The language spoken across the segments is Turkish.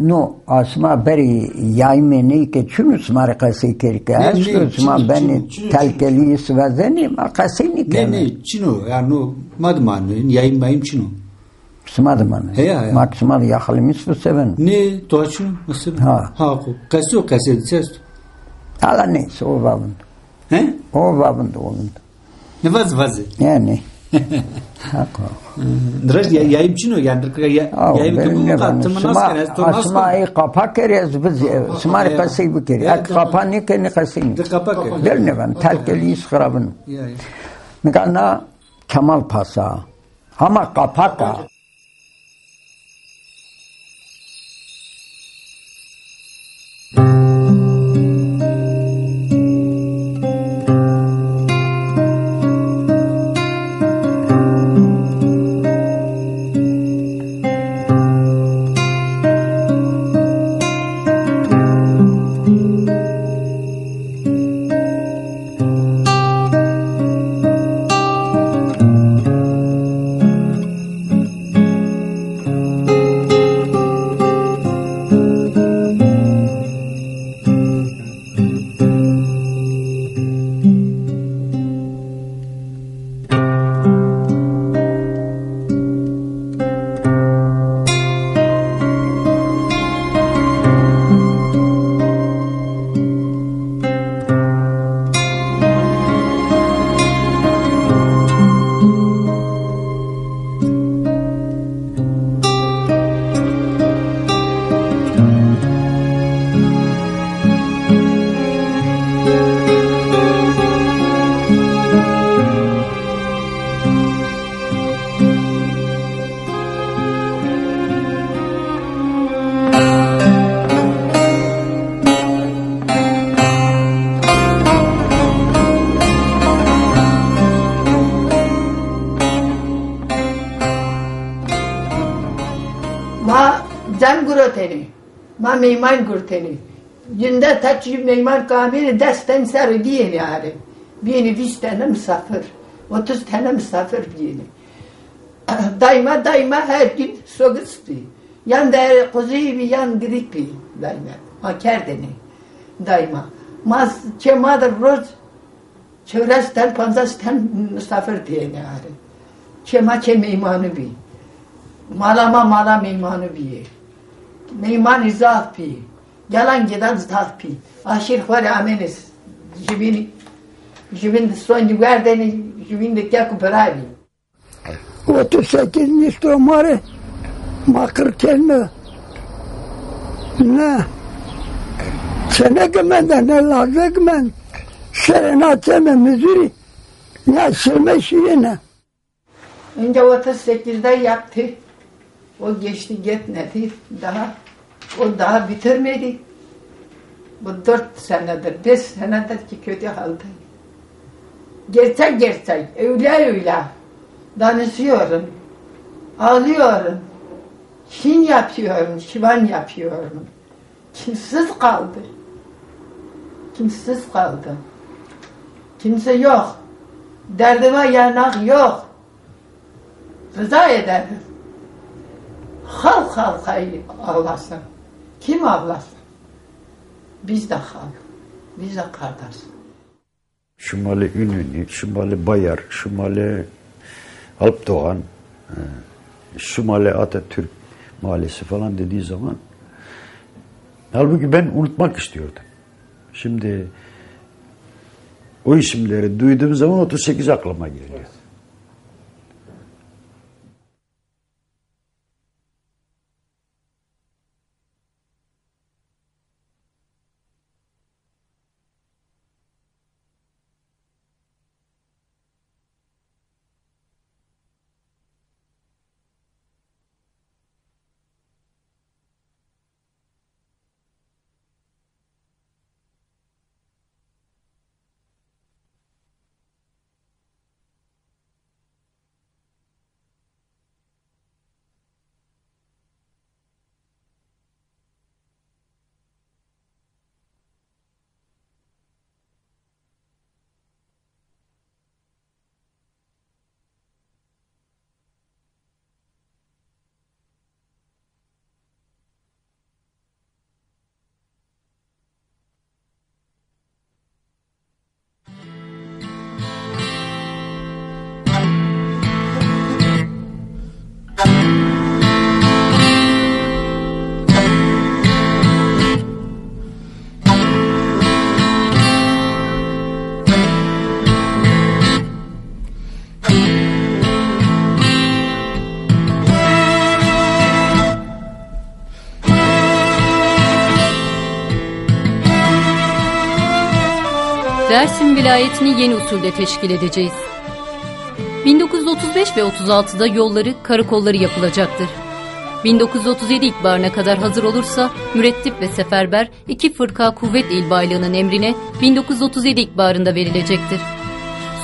nu asma beri yaymeni ke çunu smar kasi kerke Ne, aşkı ne, sma çinu, beni çinu, çinu, telkeli svezeni ma kasini Ne ke ne çino yani o madman yayın bayım çino. smad man He, ya, ya. mak smad yakhlimis bu seven Ne doğa çino mesela. Ha. Ha ko kaso kaset ses. ala ne o babın He? o babın da onun Ne Հակո։ Դրես я им чину, я я им կմուկ ատմնաս կերես, թորնաս։ Ասմա է կապակեր ես բզ, սմար կասի բկեր, այդ կապանի կեն կասին։ Դե կապակեր։ Դելնևան, թալկելի սխրավն։ Նկանա Քամալ Փասա։ Համա կապակա։ Meyman gurteni. Günde taçı meyman kamini desten ser diyeni yani. Biyeni yüz tane misafir. Otuz tane misafir biyeni. Daima daima her gün soğustu. Yan der kuzuyu bir yan gripi daima. Ma kerdeni. Daima. Mas çemadır roz çevresten panzastan misafir diyeni yani. Çema çe meymanı bir. Malama mala meymanı bir. Bir. Gelen giden zah bir. Aşir var ameniz. Jibin Jibin son verdeni Jibin de kya kuperavi. 38 nisto mare makır kelme ne sene gümende ne lazı gümen serenateme müzuri ne sürme şirine Önce 38'de yaptı. O geçti gitmedi. Daha o daha bitirmedi. Bu dört senedir, beş senedir ki kötü halde. Gerçek gerçek, öyle öyle. Danışıyorum, ağlıyorum. Şin yapıyorum, şivan yapıyorum. Kimsiz kaldı. Kimsiz kaldı. Kimse yok. Derdime yanak yok. Rıza ederim. Halk halka ağlasın. Kim ağlasın? Biz de halk. Biz de kardeş. Şimali Ünlü, Şimali Bayar, Şimali Alpdoğan, e, Şimali Atatürk Mahallesi falan dediği zaman halbuki ben unutmak istiyordum. Şimdi o isimleri duyduğum zaman 38 aklıma geliyor. Vilayetini yeni usulde teşkil edeceğiz. 1935 ve 36'da yolları, karakolları yapılacaktır. 1937 ikbarına kadar hazır olursa mürettip ve seferber iki fırka kuvvet ilbaylığının emrine 1937 ikbarında verilecektir.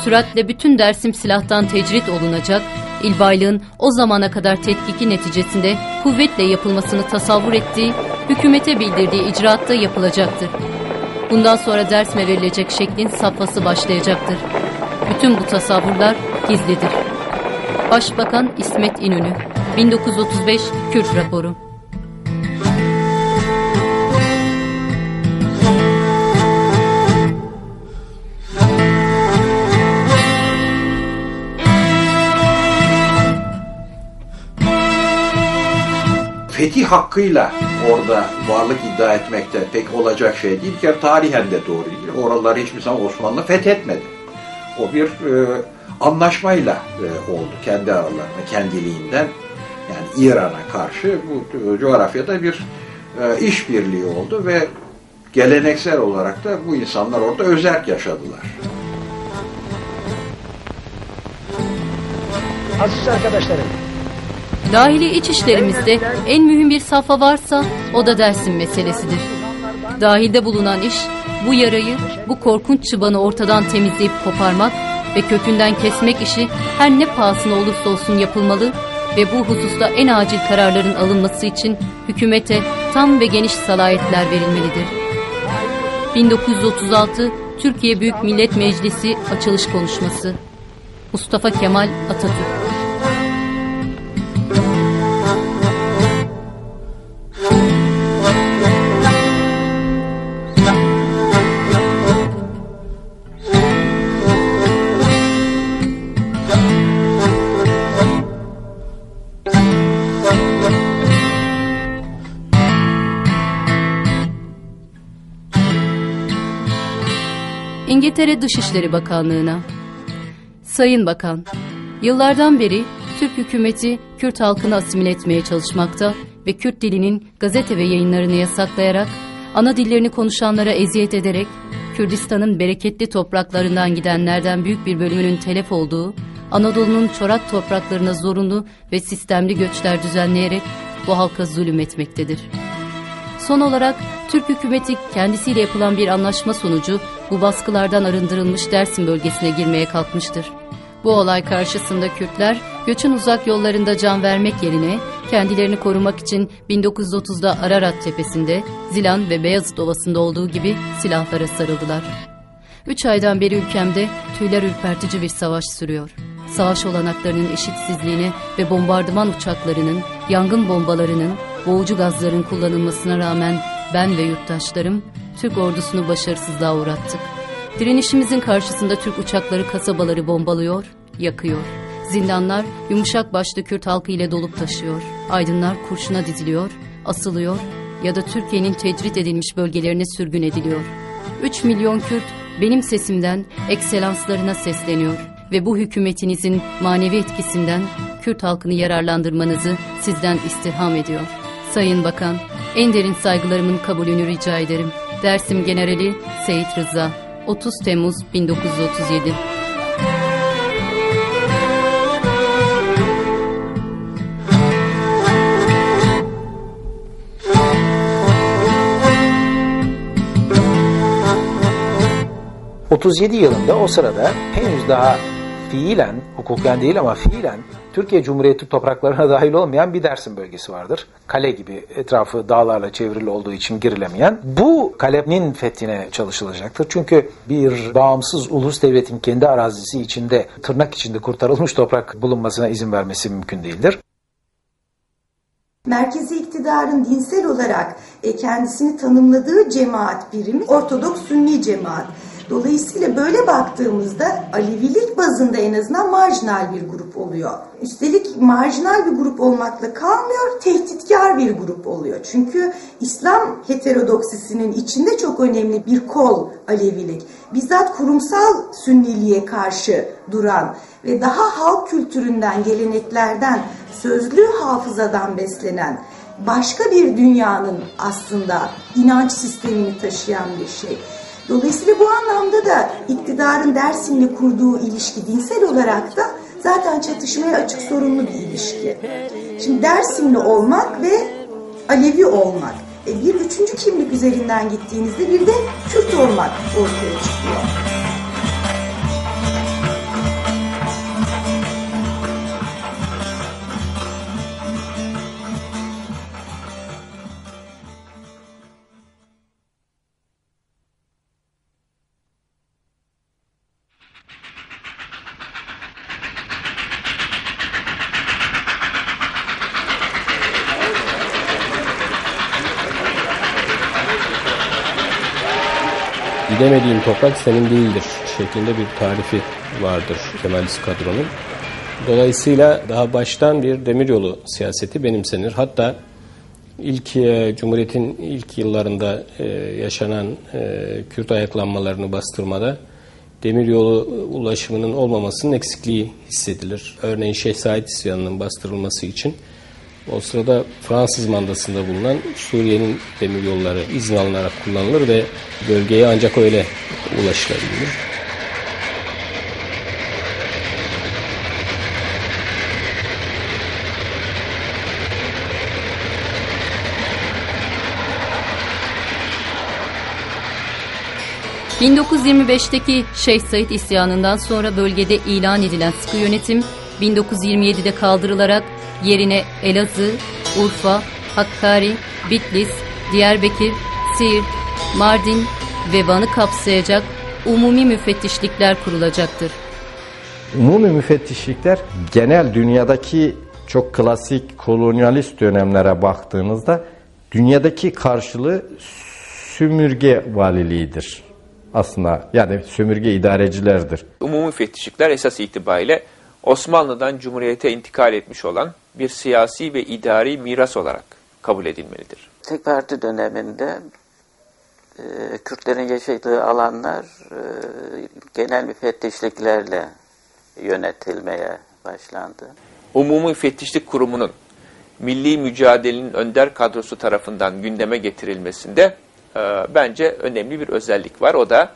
Süratle bütün Dersim silahtan tecrit olunacak, ilbaylığın o zamana kadar tetkiki neticesinde kuvvetle yapılmasını tasavvur ettiği, hükümete bildirdiği icraatta yapılacaktır. Bundan sonra Dersim'e verilecek şeklin safhası başlayacaktır. Bütün bu tasavvurlar gizlidir. Başbakan İsmet İnönü 1935 Kürt raporu fetih hakkıyla orada varlık iddia etmekte pek olacak şey değil ki tarihen de doğru değil. Oraları hiçbir zaman Osmanlı fethetmedi. O bir e, anlaşmayla e, oldu kendi aralarında, kendiliğinden. Yani İran'a karşı bu coğrafyada bir e, işbirliği oldu ve geleneksel olarak da bu insanlar orada özerk yaşadılar. Aziz arkadaşlarım, Dahili iç işlerimizde en mühim bir safha varsa o da Dersim meselesidir. Dahilde bulunan iş bu yarayı, bu korkunç çıbanı ortadan temizleyip koparmak ve kökünden kesmek işi her ne pahasına olursa olsun yapılmalı ve bu hususta en acil kararların alınması için hükümete tam ve geniş salayetler verilmelidir. 1936 Türkiye Büyük Millet Meclisi açılış konuşması Mustafa Kemal Atatürk İngiltere Dışişleri Bakanlığı'na. Sayın Bakan, yıllardan beri Türk hükümeti Kürt halkını asimile etmeye çalışmakta ve Kürt dilinin gazete ve yayınlarını yasaklayarak, ana dillerini konuşanlara eziyet ederek, Kürdistan'ın bereketli topraklarından gidenlerden büyük bir bölümünün telef olduğu, Anadolu'nun çorak topraklarına zorunlu ve sistemli göçler düzenleyerek bu halka zulüm etmektedir. Son olarak Türk hükümeti kendisiyle yapılan bir anlaşma sonucu bu baskılardan arındırılmış Dersim bölgesine girmeye kalkmıştır. Bu olay karşısında Kürtler göçün uzak yollarında can vermek yerine kendilerini korumak için 1930'da Ararat Tepesi'nde, Zilan ve Beyazıt Ovası'nda olduğu gibi silahlara sarıldılar. Üç aydan beri ülkemde tüyler ürpertici bir savaş sürüyor. Savaş olanaklarının eşitsizliğine ve bombardıman uçaklarının, yangın bombalarının, boğucu gazların kullanılmasına rağmen ben ve yurttaşlarım Türk ordusunu başarısızlığa uğrattık. Direnişimizin karşısında Türk uçakları kasabaları bombalıyor, yakıyor. Zindanlar yumuşak başlı Kürt halkı ile dolup taşıyor. Aydınlar kurşuna diziliyor, asılıyor ya da Türkiye'nin tecrit edilmiş bölgelerine sürgün ediliyor. 3 milyon Kürt benim sesimden ekselanslarına sesleniyor ve bu hükümetinizin manevi etkisinden Kürt halkını yararlandırmanızı sizden istirham ediyor. Sayın Bakan, en derin saygılarımın kabulünü rica ederim. Dersim Generali Seyit Rıza 30 Temmuz 1937 37 yılında o sırada henüz daha fiilen, hukuken değil ama fiilen Türkiye Cumhuriyeti topraklarına dahil olmayan bir Dersim bölgesi vardır. Kale gibi etrafı dağlarla çevrili olduğu için girilemeyen. Bu kalenin fethine çalışılacaktır. Çünkü bir bağımsız ulus devletin kendi arazisi içinde tırnak içinde kurtarılmış toprak bulunmasına izin vermesi mümkün değildir. Merkezi iktidarın dinsel olarak e, kendisini tanımladığı cemaat birimi Ortodoks Sünni cemaat. Dolayısıyla böyle baktığımızda Alevilik bazında en azından marjinal bir grup oluyor. Üstelik marjinal bir grup olmakla kalmıyor, tehditkar bir grup oluyor. Çünkü İslam heterodoksisinin içinde çok önemli bir kol Alevilik. Bizzat kurumsal sünniliğe karşı duran ve daha halk kültüründen, geleneklerden, sözlü hafızadan beslenen başka bir dünyanın aslında inanç sistemini taşıyan bir şey. Dolayısıyla bu anlamda da iktidarın Dersim'le kurduğu ilişki dinsel olarak da zaten çatışmaya açık sorunlu bir ilişki. Şimdi Dersimli olmak ve Alevi olmak. E bir üçüncü kimlik üzerinden gittiğinizde bir de Kürt olmak ortaya çıkıyor. Gidemediğin toprak senin değildir şeklinde bir tarifi vardır Kemalist kadronun. Dolayısıyla daha baştan bir demiryolu siyaseti benimsenir. Hatta ilk e, Cumhuriyet'in ilk yıllarında e, yaşanan e, Kürt ayaklanmalarını bastırmada demiryolu ulaşımının olmamasının eksikliği hissedilir. Örneğin Şeyh Said bastırılması için o sırada Fransız mandasında bulunan Suriye'nin demiryolları izin alınarak kullanılır ve bölgeye ancak öyle ulaşılabilir. ...1925'teki Şeyh Said isyanından sonra bölgede ilan edilen sıkı yönetim... ...1927'de kaldırılarak yerine Elazığ, Urfa, Hakkari, Bitlis, Diyarbakır, Siirt, Mardin ve Van'ı kapsayacak umumi müfettişlikler kurulacaktır. Umumi müfettişlikler genel dünyadaki çok klasik kolonyalist dönemlere baktığınızda dünyadaki karşılığı sömürge valiliğidir. Aslında yani sömürge idarecilerdir. Umumi müfettişlikler esas itibariyle Osmanlı'dan Cumhuriyet'e intikal etmiş olan bir siyasi ve idari miras olarak kabul edilmelidir. Tek parti döneminde e, Kürtlerin yaşadığı alanlar e, genel müfettişliklerle yönetilmeye başlandı. Umumi Müfettişlik Kurumu'nun milli mücadelenin önder kadrosu tarafından gündeme getirilmesinde e, bence önemli bir özellik var. O da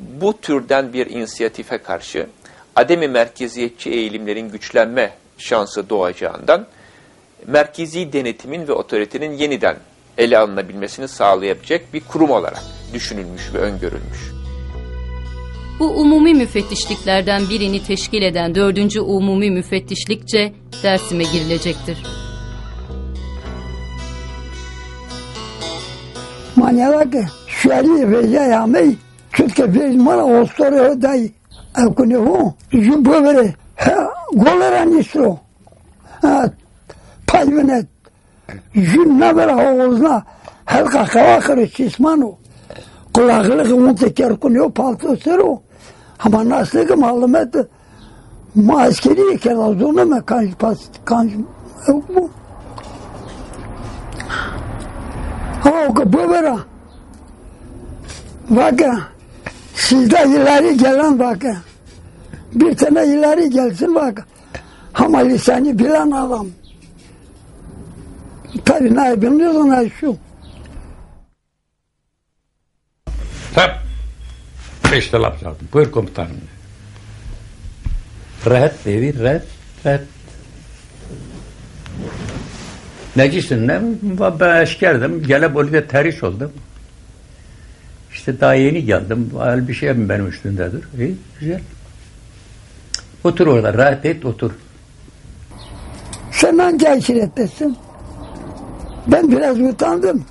bu türden bir inisiyatife karşı ademi merkeziyetçi eğilimlerin güçlenme şansı doğacağından merkezi denetimin ve otoritenin yeniden ele alınabilmesini sağlayabilecek bir kurum olarak düşünülmüş ve öngörülmüş. Bu umumi müfettişliklerden birini teşkil eden dördüncü umumi müfettişlikçe Dersim'e girilecektir. Manyarak şuali ve yayami çünkü bir mana ostore dai alcune ho jumbovere golera nisro payvenet jünna vera hovuzna halka kavakırı çismanu kulaklık munteker kunuyor palto sero ama nasıl ki malumet ma askeri kelazunu me kanj pas kanj bu. Ama o kabubera Bakın sizde ileri gelen bakın bir tane ileri gelsin bak ama lisanı bilen adam tabi ne bilmiyorsa ne şu Hep laf çaldım. Buyur komutanım. Rahat dedi, rahat, rahat. Necisin ne? Ben eşkerdim. Gelip orada teriş oldum. İşte daha yeni geldim. Hal bir şey mi benim üstündedir? İyi, güzel. Otur orada, rahat et, otur. Sen hangi aşirettesin? Ben biraz utandım.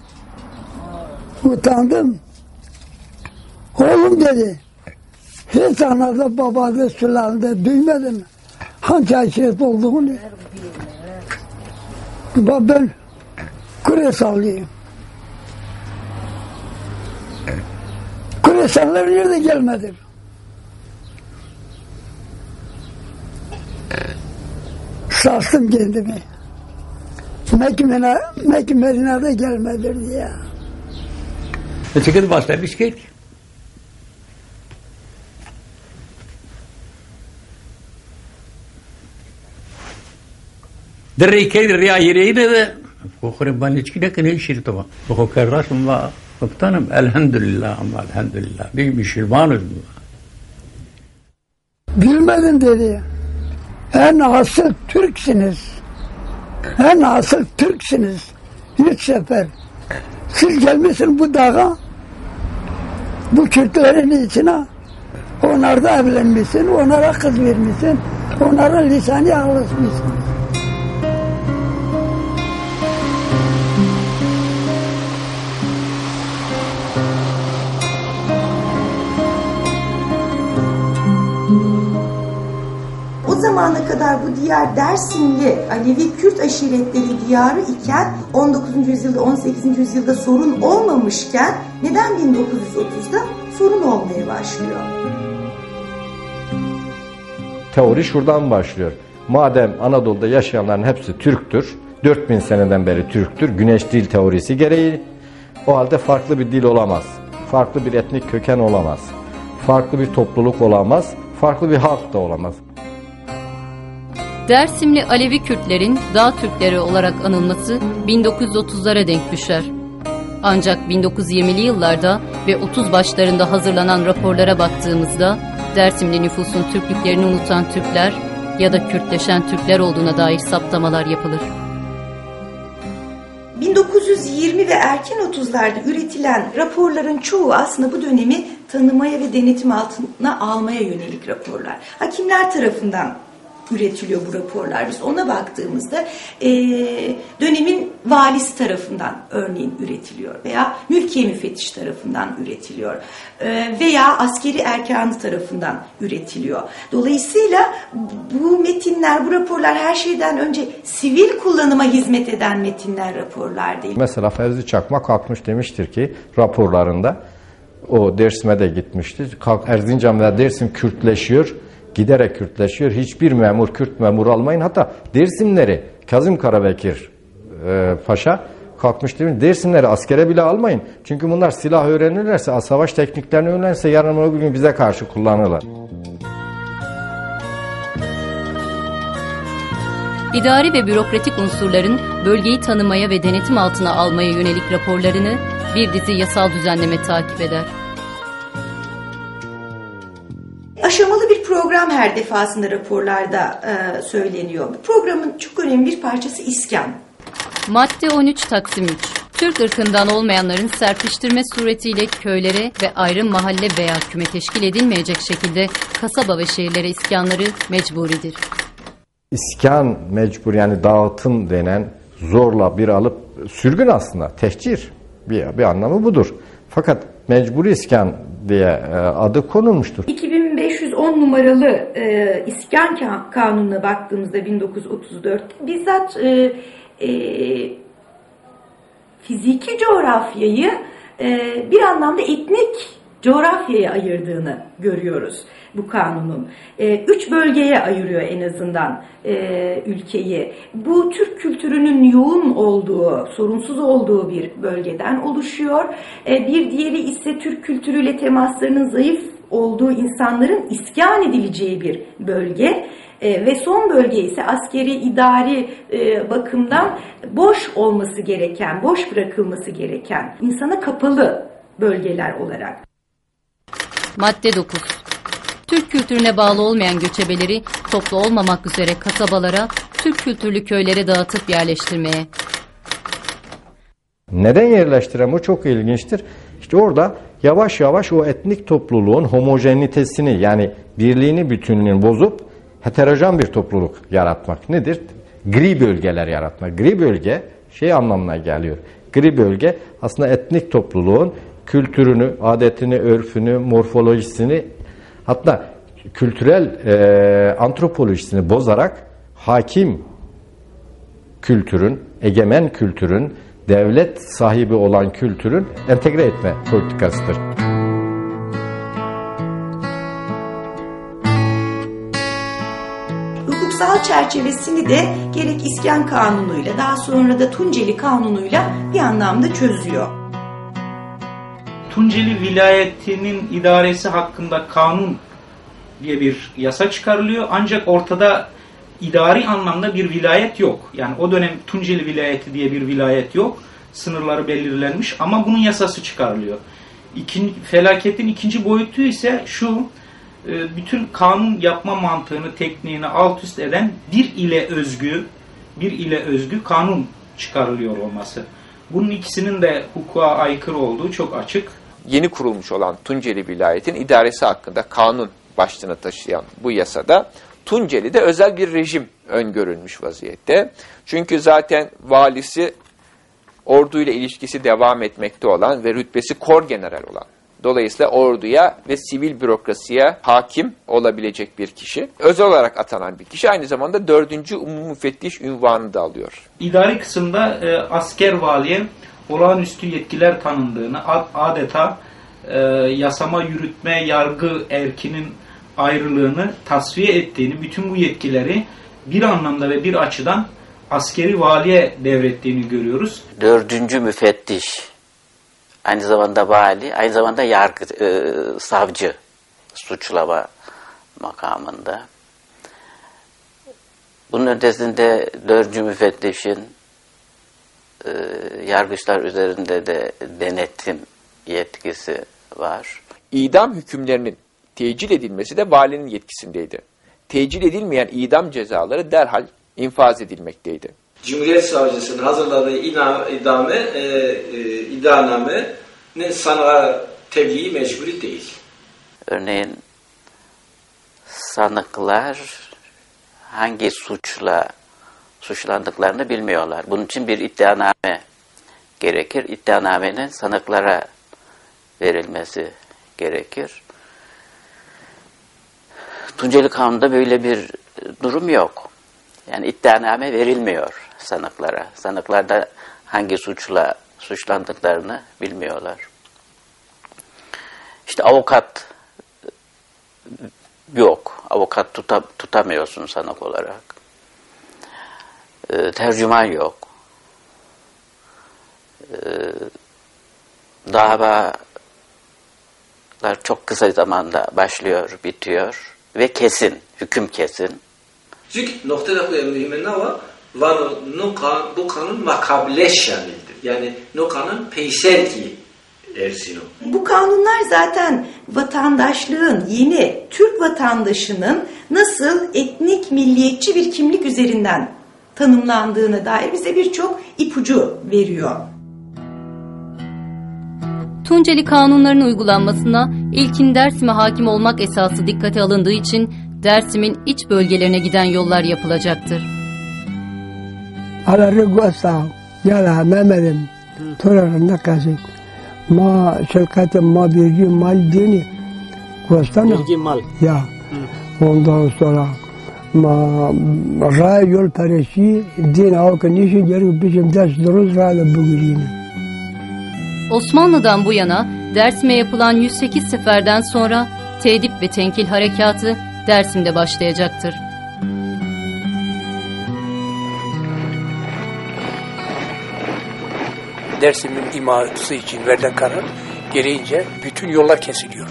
Utandım. Oğlum dedi. Hiç anada babada sülalede duymadın. Hangi aşiret olduğunu. Ben kure sallıyım. Kure sallar nerede gelmedi. Sastım kendimi. Mekke Mekke Medine'de gelmedir diye. Çıkıp başlamış git. Direi che ria ieri de Kokore ban içki ne kene işiri toma. Bako kerraş mı Komutanım elhamdülillah ama elhamdülillah. Biz Müslümanız. Bilmedin dedi. En asıl Türksiniz. En asıl Türksiniz. Üç sefer. Siz gelmişsiniz bu dağa. Bu Kürtlerin içine. Onlarda evlenmişsin. Onlara kız vermişsin. Onların lisanı ağlasmışsın. Zamana kadar bu diyar Dersimli Alevi Kürt aşiretleri diyarı iken 19. yüzyılda 18. yüzyılda sorun olmamışken neden 1930'da sorun olmaya başlıyor? Teori şuradan başlıyor. Madem Anadolu'da yaşayanların hepsi Türktür, 4000 seneden beri Türktür, güneş dil teorisi gereği o halde farklı bir dil olamaz. Farklı bir etnik köken olamaz. Farklı bir topluluk olamaz. Farklı bir halk da olamaz. Dersimli Alevi Kürtlerin Dağ Türkleri olarak anılması 1930'lara denk düşer. Ancak 1920'li yıllarda ve 30 başlarında hazırlanan raporlara baktığımızda Dersimli nüfusun Türklüklerini unutan Türkler ya da Kürtleşen Türkler olduğuna dair saptamalar yapılır. 1920 ve erken 30'larda üretilen raporların çoğu aslında bu dönemi tanımaya ve denetim altına almaya yönelik raporlar. Hakimler tarafından üretiliyor bu raporlar. Biz ona baktığımızda e, dönemin valisi tarafından örneğin üretiliyor veya mülkiye müfettiş tarafından üretiliyor e, veya askeri erkanı tarafından üretiliyor. Dolayısıyla bu metinler, bu raporlar her şeyden önce sivil kullanıma hizmet eden metinler, raporlar değil. Mesela Fevzi Çakmak kalkmış demiştir ki raporlarında o Dersim'e de gitmiştir. Kalk Erzincan ve Dersim Kürtleşiyor. Giderek Kürtleşiyor. Hiçbir memur Kürt memur almayın. Hatta Dersimleri Kazım Karabekir e, Paşa kalkmış demiş. Dersimleri askere bile almayın. Çünkü bunlar silah öğrenirlerse, savaş tekniklerini öğrenirse yarın öbür gün bize karşı kullanırlar. İdari ve bürokratik unsurların bölgeyi tanımaya ve denetim altına almaya yönelik raporlarını bir dizi yasal düzenleme takip eder. Program her defasında raporlarda e, söyleniyor. Bu programın çok önemli bir parçası iskan. Madde 13 Taksim 3 Türk ırkından olmayanların serpiştirme suretiyle köylere ve ayrı mahalle veya küme teşkil edilmeyecek şekilde kasaba ve şehirlere iskanları mecburidir. İskan mecbur yani dağıtım denen zorla bir alıp sürgün aslında tehcir bir, bir anlamı budur. Fakat mecburi iskan diye e, adı konulmuştur. 2510 numaralı e, iskan ka- kanununa baktığımızda 1934 bizzat e, e, fiziki coğrafyayı e, bir anlamda etnik coğrafyaya ayırdığını görüyoruz bu kanunun. E, üç bölgeye ayırıyor en azından e, ülkeyi. Bu Türk kültürünün yoğun olduğu, sorunsuz olduğu bir bölgeden oluşuyor. E, bir diğeri ise Türk kültürüyle temaslarının zayıf olduğu insanların iskan edileceği bir bölge. E, ve son bölge ise askeri idari e, bakımdan boş olması gereken, boş bırakılması gereken, insana kapalı bölgeler olarak. Madde 9 Türk kültürüne bağlı olmayan göçebeleri toplu olmamak üzere kasabalara, Türk kültürlü köylere dağıtıp yerleştirmeye. Neden yerleştiren bu çok ilginçtir. İşte orada yavaş yavaş o etnik topluluğun homojenitesini yani birliğini bütünlüğünü bozup heterojen bir topluluk yaratmak nedir? Gri bölgeler yaratmak. Gri bölge şey anlamına geliyor. Gri bölge aslında etnik topluluğun kültürünü, adetini, örfünü, morfolojisini hatta kültürel e, antropolojisini bozarak hakim kültürün, egemen kültürün, devlet sahibi olan kültürün entegre etme politikasıdır. Hukuksal çerçevesini de gerek İskan Kanunu'yla daha sonra da Tunceli Kanunu'yla bir anlamda çözüyor. Tunceli vilayetinin idaresi hakkında kanun diye bir yasa çıkarılıyor. Ancak ortada idari anlamda bir vilayet yok. Yani o dönem Tunceli vilayeti diye bir vilayet yok. sınırları belirlenmiş ama bunun yasası çıkarılıyor. İkin, felaketin ikinci boyutu ise şu, e, bütün kanun yapma mantığını, tekniğini alt üst eden bir ile özgü, bir ile özgü kanun çıkarılıyor olması. Bunun ikisinin de hukuka aykırı olduğu çok açık. Yeni kurulmuş olan Tunceli vilayetin idaresi hakkında kanun başlığını taşıyan bu yasada Tunceli'de özel bir rejim öngörülmüş vaziyette. Çünkü zaten valisi orduyla ilişkisi devam etmekte olan ve rütbesi kor general olan Dolayısıyla orduya ve sivil bürokrasiye hakim olabilecek bir kişi. Özel olarak atanan bir kişi aynı zamanda dördüncü umum müfettiş ünvanını da alıyor. İdari kısımda e, asker valiye olağanüstü yetkiler tanındığını adeta e, yasama, yürütme, yargı erkinin ayrılığını tasfiye ettiğini, bütün bu yetkileri bir anlamda ve bir açıdan askeri valiye devrettiğini görüyoruz. Dördüncü müfettiş aynı zamanda vali, aynı zamanda yargı, e, savcı suçlama makamında. Bunun ötesinde dördüncü müfettişin e, yargıçlar üzerinde de denetim yetkisi var. İdam hükümlerinin tecil edilmesi de valinin yetkisindeydi. Tecil edilmeyen idam cezaları derhal infaz edilmekteydi. Cumhuriyet Savcısının hazırladığı idame, e, e, iddianame ne sanığa tebliği mecburi değil. Örneğin sanıklar hangi suçla suçlandıklarını bilmiyorlar. Bunun için bir iddianame gerekir. İddianamenin sanıklara verilmesi gerekir. Tunceli Kanunu'nda böyle bir durum yok. Yani iddianame verilmiyor sanıklara. Sanıklar da hangi suçla suçlandıklarını bilmiyorlar. İşte avukat yok. Avukat tuta, tutamıyorsun sanık olarak. Ee, tercüman yok. Ee, davalar çok kısa zamanda başlıyor, bitiyor ve kesin, hüküm kesin. Çünkü noktada mühim ne var? Var bu kanun makable şamildir. Yani nukanın peyserki ersino. Bu kanunlar zaten vatandaşlığın yeni Türk vatandaşının nasıl etnik milliyetçi bir kimlik üzerinden tanımlandığına dair bize birçok ipucu veriyor. Tunceli kanunlarının uygulanmasına ilkin Dersim'e hakim olmak esası dikkate alındığı için Dersim'in iç bölgelerine giden yollar yapılacaktır. Aları göster, yala Mehmet'im, torarında kasık. Ma şirketin ma vergi mal dini. Göster Vergi mal. Ya. Ondan sonra ma ray yol peresi din avka nişi geri bizim ders duruz rayla bugürüne. Osmanlı'dan bu yana Dersim'e yapılan 108 seferden sonra tedip ve tenkil harekatı Dersim'de başlayacaktır. Dersim'in imaresi için verilen karar gereğince bütün yollar kesiliyor.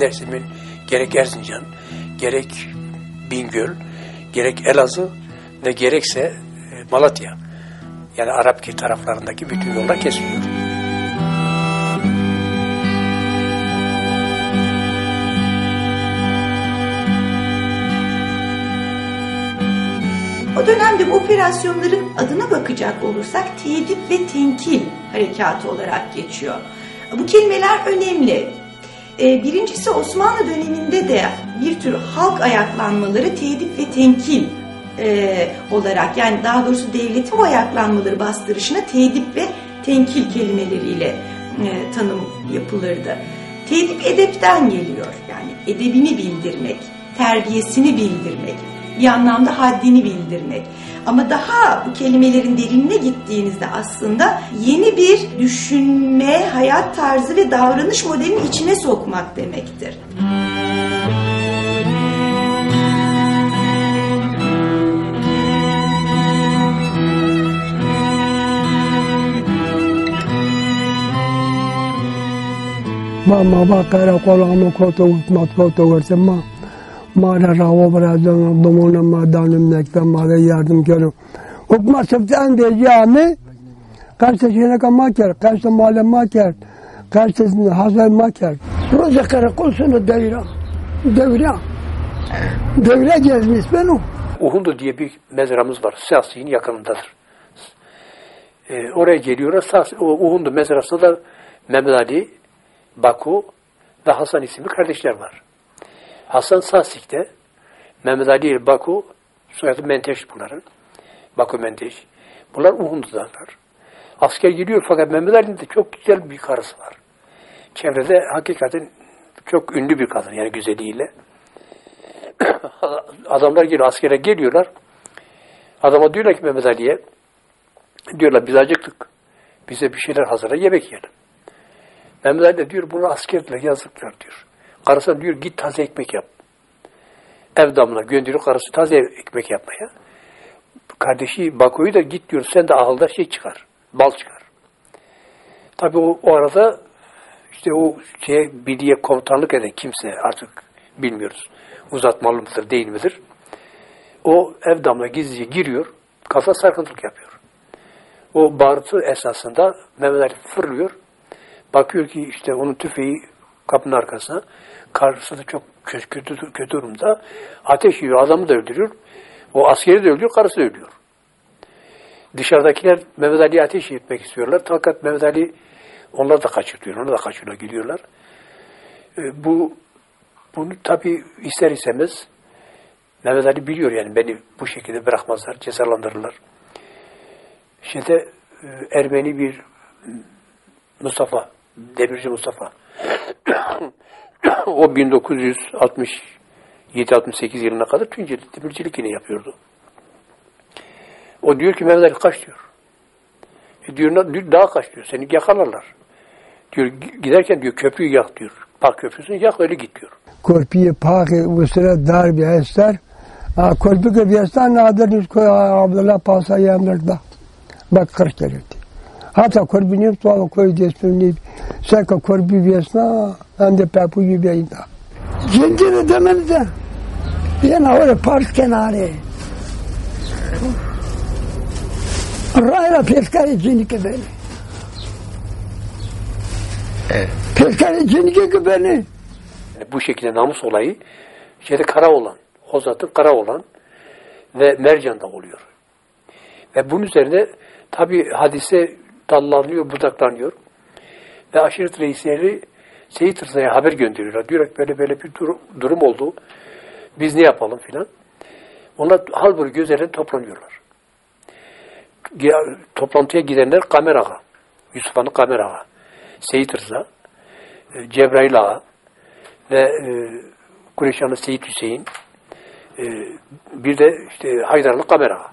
Dersim'in gerek Erzincan, gerek Bingöl, gerek Elazığ ve gerekse e, Malatya yani Arapki taraflarındaki bütün yollar kesiliyor. Dönemde bu operasyonların adına bakacak olursak tedip ve tenkil harekatı olarak geçiyor. Bu kelimeler önemli. Ee, birincisi Osmanlı döneminde de bir tür halk ayaklanmaları tedip ve tenkil e, olarak yani daha doğrusu devletin bu ayaklanmaları bastırışına tedip ve tenkil kelimeleriyle e, tanım yapılırdı. Tedip edepten geliyor yani edebini bildirmek, terbiyesini bildirmek, bir anlamda haddini bildirmek. Ama daha bu kelimelerin derinine gittiğinizde aslında yeni bir düşünme, hayat tarzı ve davranış modelinin içine sokmak demektir. Mama bakara kolağımı kotu, mat kotu versin ma. Mare rava bırakacağım, domona madanım nekve mare yardım körüm. Hukma sıftan diyeceğimi, karşı şeyine maker, karşı mahalle maker, karşı hazır maker. Roza karakolsunu devre, devre, devre gezmiş ben o. Uhundu diye bir mezramız var, Siyasi'nin yakınındadır. E, oraya geliyorlar, Siyasi, Uhundu mezrasında da Mehmet Ali, Baku ve Hasan isimli kardeşler var. Hasan Sasik'te, Mehmet Ali ile Baku, soyadı Menteş bunların. Baku Menteş. Bunlar Uhundu'danlar. Asker geliyor fakat Mehmet Ali'nin de çok güzel bir karısı var. Çevrede hakikaten çok ünlü bir kadın yani güzeliyle. Adamlar geliyor, askere geliyorlar. Adama diyorlar ki Mehmet Ali'ye, diyorlar biz acıktık. Bize bir şeyler hazırla, yemek yiyelim. Mehmet Ali de diyor, bunu askerler yazıklar diyor. Karısına diyor, git taze ekmek yap. Ev damına gönderiyor karısı taze ekmek yapmaya. Kardeşi Baku'yu da git diyor, sen de ahılda şey çıkar, bal çıkar. Tabii o, o arada işte o şeye bilgiye komutanlık eden kimse artık bilmiyoruz. Uzatmalı mıdır değil midir? O ev damla gizlice giriyor. Kafa sarkıntılık yapıyor. O bağırtı esasında Mehmet Ali fırlıyor. Bakıyor ki işte onun tüfeği kapının arkasına. Karşısı da çok kötü, kötü, durumda. Ateş yiyor. Adamı da öldürüyor. O askeri de öldürüyor. Karısı da ölüyor. Dışarıdakiler Mehmet Ali'ye ateş etmek istiyorlar. Fakat Mehmet Ali onlar da kaçırıyor. Onlar da kaçırıyor. Gidiyorlar. E, bu bunu tabi ister istemez Mehmet Ali biliyor yani beni bu şekilde bırakmazlar, cezalandırırlar. Şimdi e, Ermeni bir Mustafa, Demirci Mustafa. o 1967-68 yılına kadar Tunceli demircilik yine yapıyordu. O diyor ki Mehmet Ali kaç diyor. E diyor, daha kaç diyor. Seni yakalarlar. Diyor giderken diyor köprüyü yak diyor. Bak köprüsünü yak öyle git diyor. Korpiye pak usre dar bir ester. Korpi ke biesta nadir isko Abdullah Pasa yemlerda. Bak kırk gelirdi. Hatta korpi ne tuva koy desmini. Seka korpi biesta ande papu gibi inda. Zinciri demenize. Yana öyle park kenarı. Rayla peskari cinike beni. Evet. Peskari cinike beni. Bu şekilde namus olayı şeyde kara olan, Hozat'ın kara olan ve Mercan'da oluyor. Ve bunun üzerine tabi hadise dallanıyor, budaklanıyor. Ve aşiret reisleri Seyit Rıza'ya haber gönderiyorlar. Diyor böyle böyle bir durum, durum oldu. Biz ne yapalım filan. Onlar hal böyle gözlerine toplanıyorlar. Toplantıya gidenler Kamer Ağa, Yusuf Han'ın Kamer Seyit Rıza, Cebrail Ağa ve e, Kureyşanlı Seyit Hüseyin, e, bir de işte Haydarlı Kamer Ağa.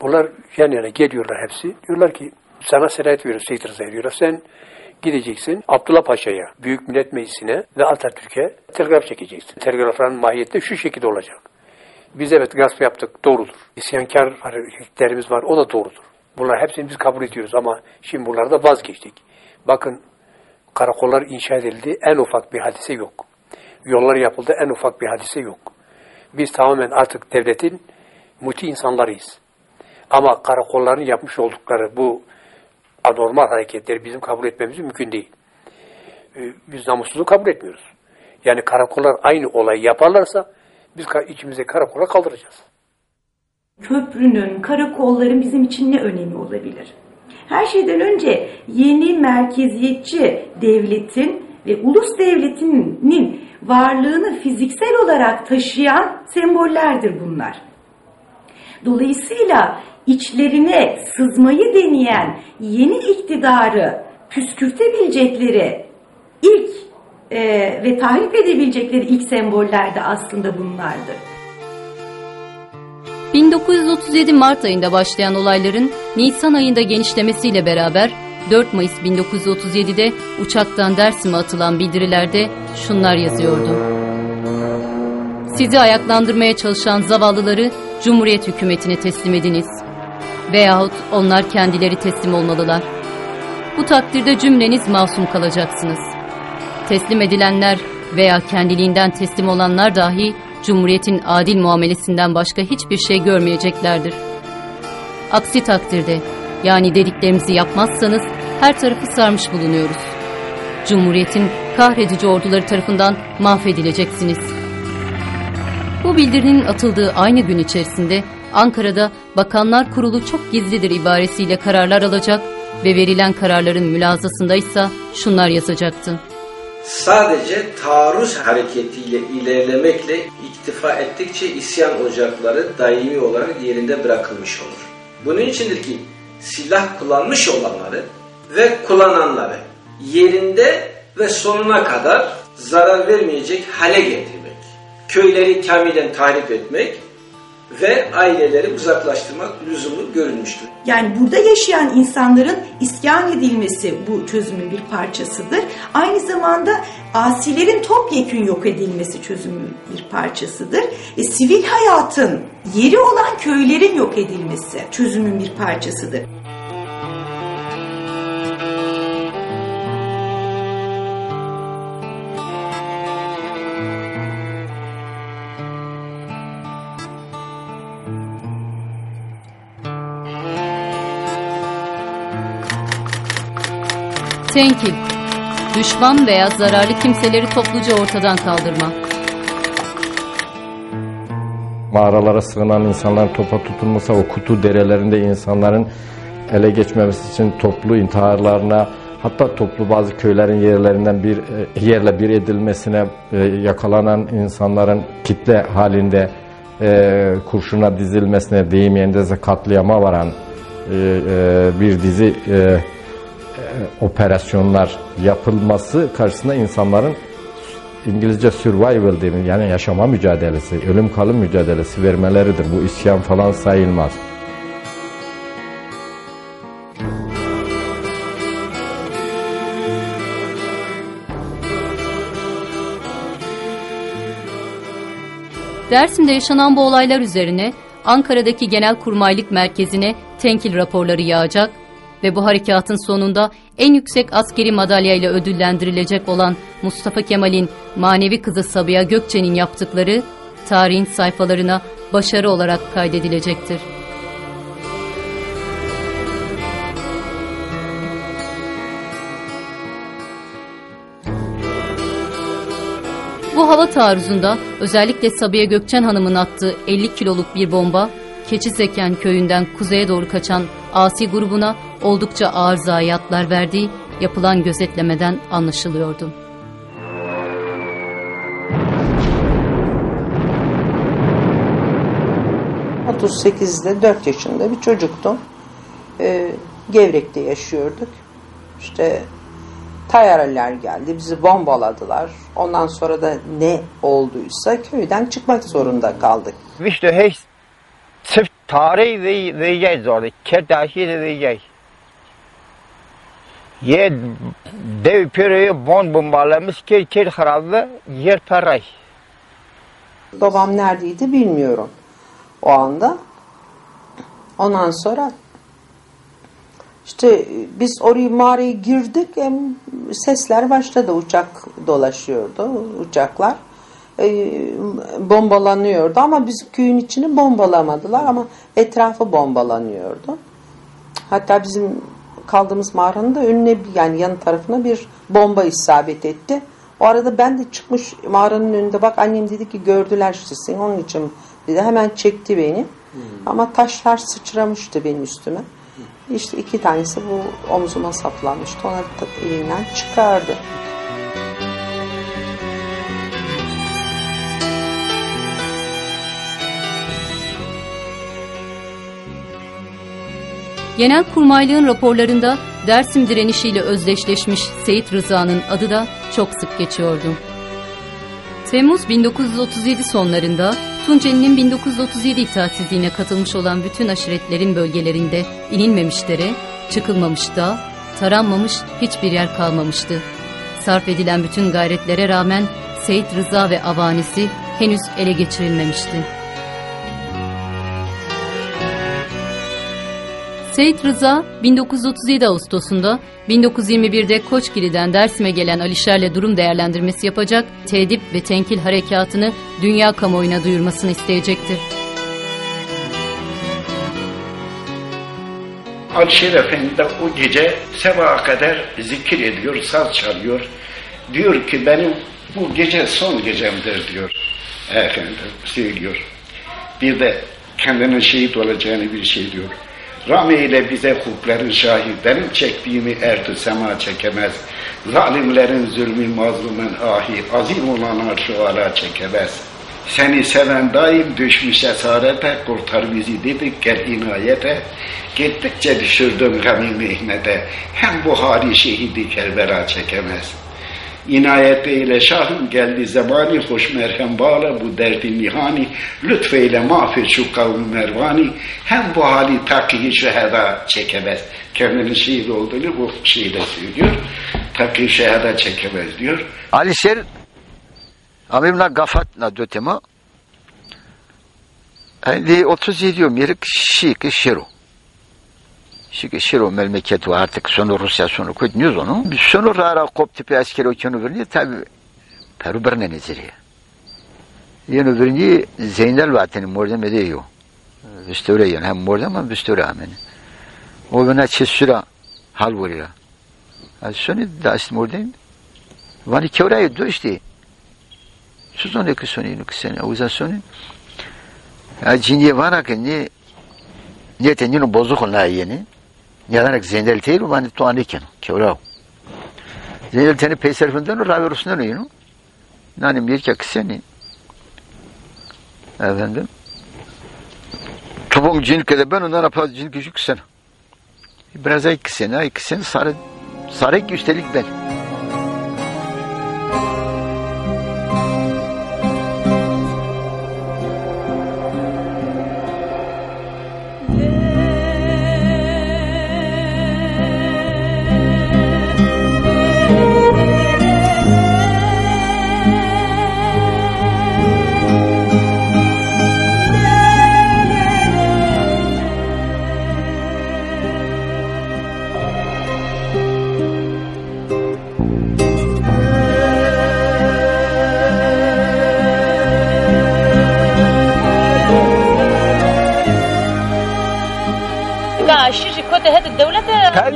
Bunlar yan yana geliyorlar hepsi. Diyorlar ki sana serayet veriyoruz Seyit Rıza'ya diyorlar. Sen gideceksin Abdullah Paşa'ya, Büyük Millet Meclisi'ne ve Atatürk'e telgraf çekeceksin. Telgrafların mahiyeti şu şekilde olacak. Biz evet gasp yaptık, doğrudur. İsyankar hareketlerimiz var, o da doğrudur. Bunlar hepsini biz kabul ediyoruz ama şimdi bunlarda vazgeçtik. Bakın karakollar inşa edildi, en ufak bir hadise yok. Yollar yapıldı, en ufak bir hadise yok. Biz tamamen artık devletin muti insanlarıyız. Ama karakolların yapmış oldukları bu anormal hareketleri bizim kabul etmemiz mümkün değil. Biz namussuzu kabul etmiyoruz. Yani karakollar aynı olayı yaparlarsa biz içimize karakola kaldıracağız. Köprünün, karakolların bizim için ne önemi olabilir? Her şeyden önce yeni merkeziyetçi devletin ve ulus devletinin varlığını fiziksel olarak taşıyan sembollerdir bunlar. Dolayısıyla içlerine sızmayı deneyen yeni iktidarı püskürtebilecekleri ilk e, ve tahrip edebilecekleri ilk semboller de aslında bunlardır. 1937 Mart ayında başlayan olayların Nisan ayında genişlemesiyle beraber 4 Mayıs 1937'de uçaktan Dersim'e atılan bildirilerde şunlar yazıyordu. Sizi ayaklandırmaya çalışan zavallıları Cumhuriyet hükümetine teslim ediniz. Veyahut onlar kendileri teslim olmalılar. Bu takdirde cümleniz masum kalacaksınız. Teslim edilenler veya kendiliğinden teslim olanlar dahi Cumhuriyetin adil muamelesinden başka hiçbir şey görmeyeceklerdir. Aksi takdirde yani dediklerimizi yapmazsanız her tarafı sarmış bulunuyoruz. Cumhuriyetin kahredici orduları tarafından mahvedileceksiniz. Bu bildirinin atıldığı aynı gün içerisinde Ankara'da Bakanlar Kurulu çok gizlidir ibaresiyle kararlar alacak ve verilen kararların mülazasında ise şunlar yazacaktı. Sadece taarruz hareketiyle ilerlemekle iktifa ettikçe isyan ocakları daimi olarak yerinde bırakılmış olur. Bunun içindir ki silah kullanmış olanları ve kullananları yerinde ve sonuna kadar zarar vermeyecek hale getirmek, köyleri kamilen tahrip etmek ve aileleri uzaklaştırmak lüzumu görülmüştür. Yani burada yaşayan insanların isyan edilmesi bu çözümün bir parçasıdır. Aynı zamanda asilerin topyekün yok edilmesi çözümün bir parçasıdır. E, sivil hayatın yeri olan köylerin yok edilmesi çözümün bir parçasıdır. Tenkil, düşman veya zararlı kimseleri topluca ortadan kaldırma. Mağaralara sığınan insanların topa tutulması, o kutu derelerinde insanların ele geçmemesi için toplu intiharlarına, hatta toplu bazı köylerin yerlerinden bir e, yerle bir edilmesine e, yakalanan insanların kitle halinde e, kurşuna dizilmesine deyim yerinde katliama varan bir dizi operasyonlar yapılması karşısında insanların İngilizce survival değil yani yaşama mücadelesi, ölüm kalım mücadelesi vermeleridir. Bu isyan falan sayılmaz. Dersim'de yaşanan bu olaylar üzerine Ankara'daki Genelkurmaylık Merkezi'ne tenkil raporları yağacak ve bu harekatın sonunda en yüksek askeri madalya ile ödüllendirilecek olan Mustafa Kemal'in manevi kızı Sabiha Gökçe'nin yaptıkları tarihin sayfalarına başarı olarak kaydedilecektir. Bu hava taarruzunda özellikle Sabiha Gökçen Hanım'ın attığı 50 kiloluk bir bomba, Keçiseken köyünden kuzeye doğru kaçan Asi grubuna oldukça ağır zayiatlar verdiği yapılan gözetlemeden anlaşılıyordu. ...38'de 4 yaşında bir çocuktum. Ee, Gevrek'te yaşıyorduk. İşte Tayyareliler geldi, bizi bombaladılar. Ondan sonra da ne olduysa köyden çıkmak zorunda kaldık. İşte hiç çift tarih ve vereceğiz orada. Kertaşi de vereceğiz. Ye dev pireyi bon bombalamış ker ker harabı yer paray. Babam neredeydi bilmiyorum o anda. Ondan sonra işte biz oraya mağaraya girdik hem sesler başladı uçak dolaşıyordu uçaklar e, bombalanıyordu ama biz köyün içini bombalamadılar ama etrafı bombalanıyordu. Hatta bizim kaldığımız mağaranın da önüne yani yan tarafına bir bomba isabet etti. O arada ben de çıkmış mağaranın önünde bak annem dedi ki gördüler seni onun için dedi hemen çekti beni. Hmm. Ama taşlar sıçramıştı benim üstüme. İşte iki tanesi bu omzuma saplanmıştı. Onları da elinden çıkardı. Genelkurmaylığın raporlarında Dersim direnişiyle özdeşleşmiş Seyit Rıza'nın adı da çok sık geçiyordu. Temmuz 1937 sonlarında Tunceli'nin 1937 itaatsizliğine katılmış olan bütün aşiretlerin bölgelerinde inilmemişlere, çıkılmamış da, taranmamış hiçbir yer kalmamıştı. Sarf edilen bütün gayretlere rağmen Seyit Rıza ve avanisi henüz ele geçirilmemişti. Seyit Rıza 1937 Ağustos'unda 1921'de Koçgili'den Dersim'e gelen Alişer'le durum değerlendirmesi yapacak, tedip ve tenkil harekatını dünya kamuoyuna duyurmasını isteyecektir. Alişer Efendi de o gece sabaha kadar zikir ediyor, saz çalıyor. Diyor ki benim bu gece son gecemdir diyor. Efendim söylüyor. Bir de kendinin şehit olacağını bir şey diyor. Rame ile bize hukukların şahit, benim çektiğimi ertü sema çekemez. Zalimlerin zulmü mazlumun ahi, azim olan arşı ala çekemez. Seni seven daim düşmüş esarete, kurtar bizi dedik gel inayete. Gittikçe düşürdüm gami mihnete, hem bu hali şehidi Kerbela çekemez. İnayet eyle şahım geldi zamani, hoş merhem bağla bu derdi nihani, lütfeyle mağfir şu kavmi mervani, hem bu hali takiyi şehada çekemez. Kendinin şehit olduğunu bu şeyde söylüyor. Takiyi şehada çekemez diyor. Alişer Amimna gafatna dötema Hani 37 yıllık şiki şiro. Şiki şiro memleket var artık sonu Rusya sonu koyduyoruz onu. Sonu rara kop tipi askeri okyanı verni tabi Peru berne neziriye. Yani verni Zeynel vateni morda medeyo. Vistore yani hem morda ama vistore ameni. O bana çesura hal vuruyor. Sonu da ist mordayım. Vani kevrayı doşti. Suzone che sono in Oksene, uzazione. Cinye vana ke ni ni te ni no bozu khona yeni. Yadanak zendel teyru vani to aniken. Kevrao. Zendel teni peyser fundan ravi rusuna no yino. Nani mir ke kseni. Efendim. Tubong cin ke de ben ondan apaz cin küçük ksen. Biraz ay ksen, ay ksen sarı sarı üstelik ben.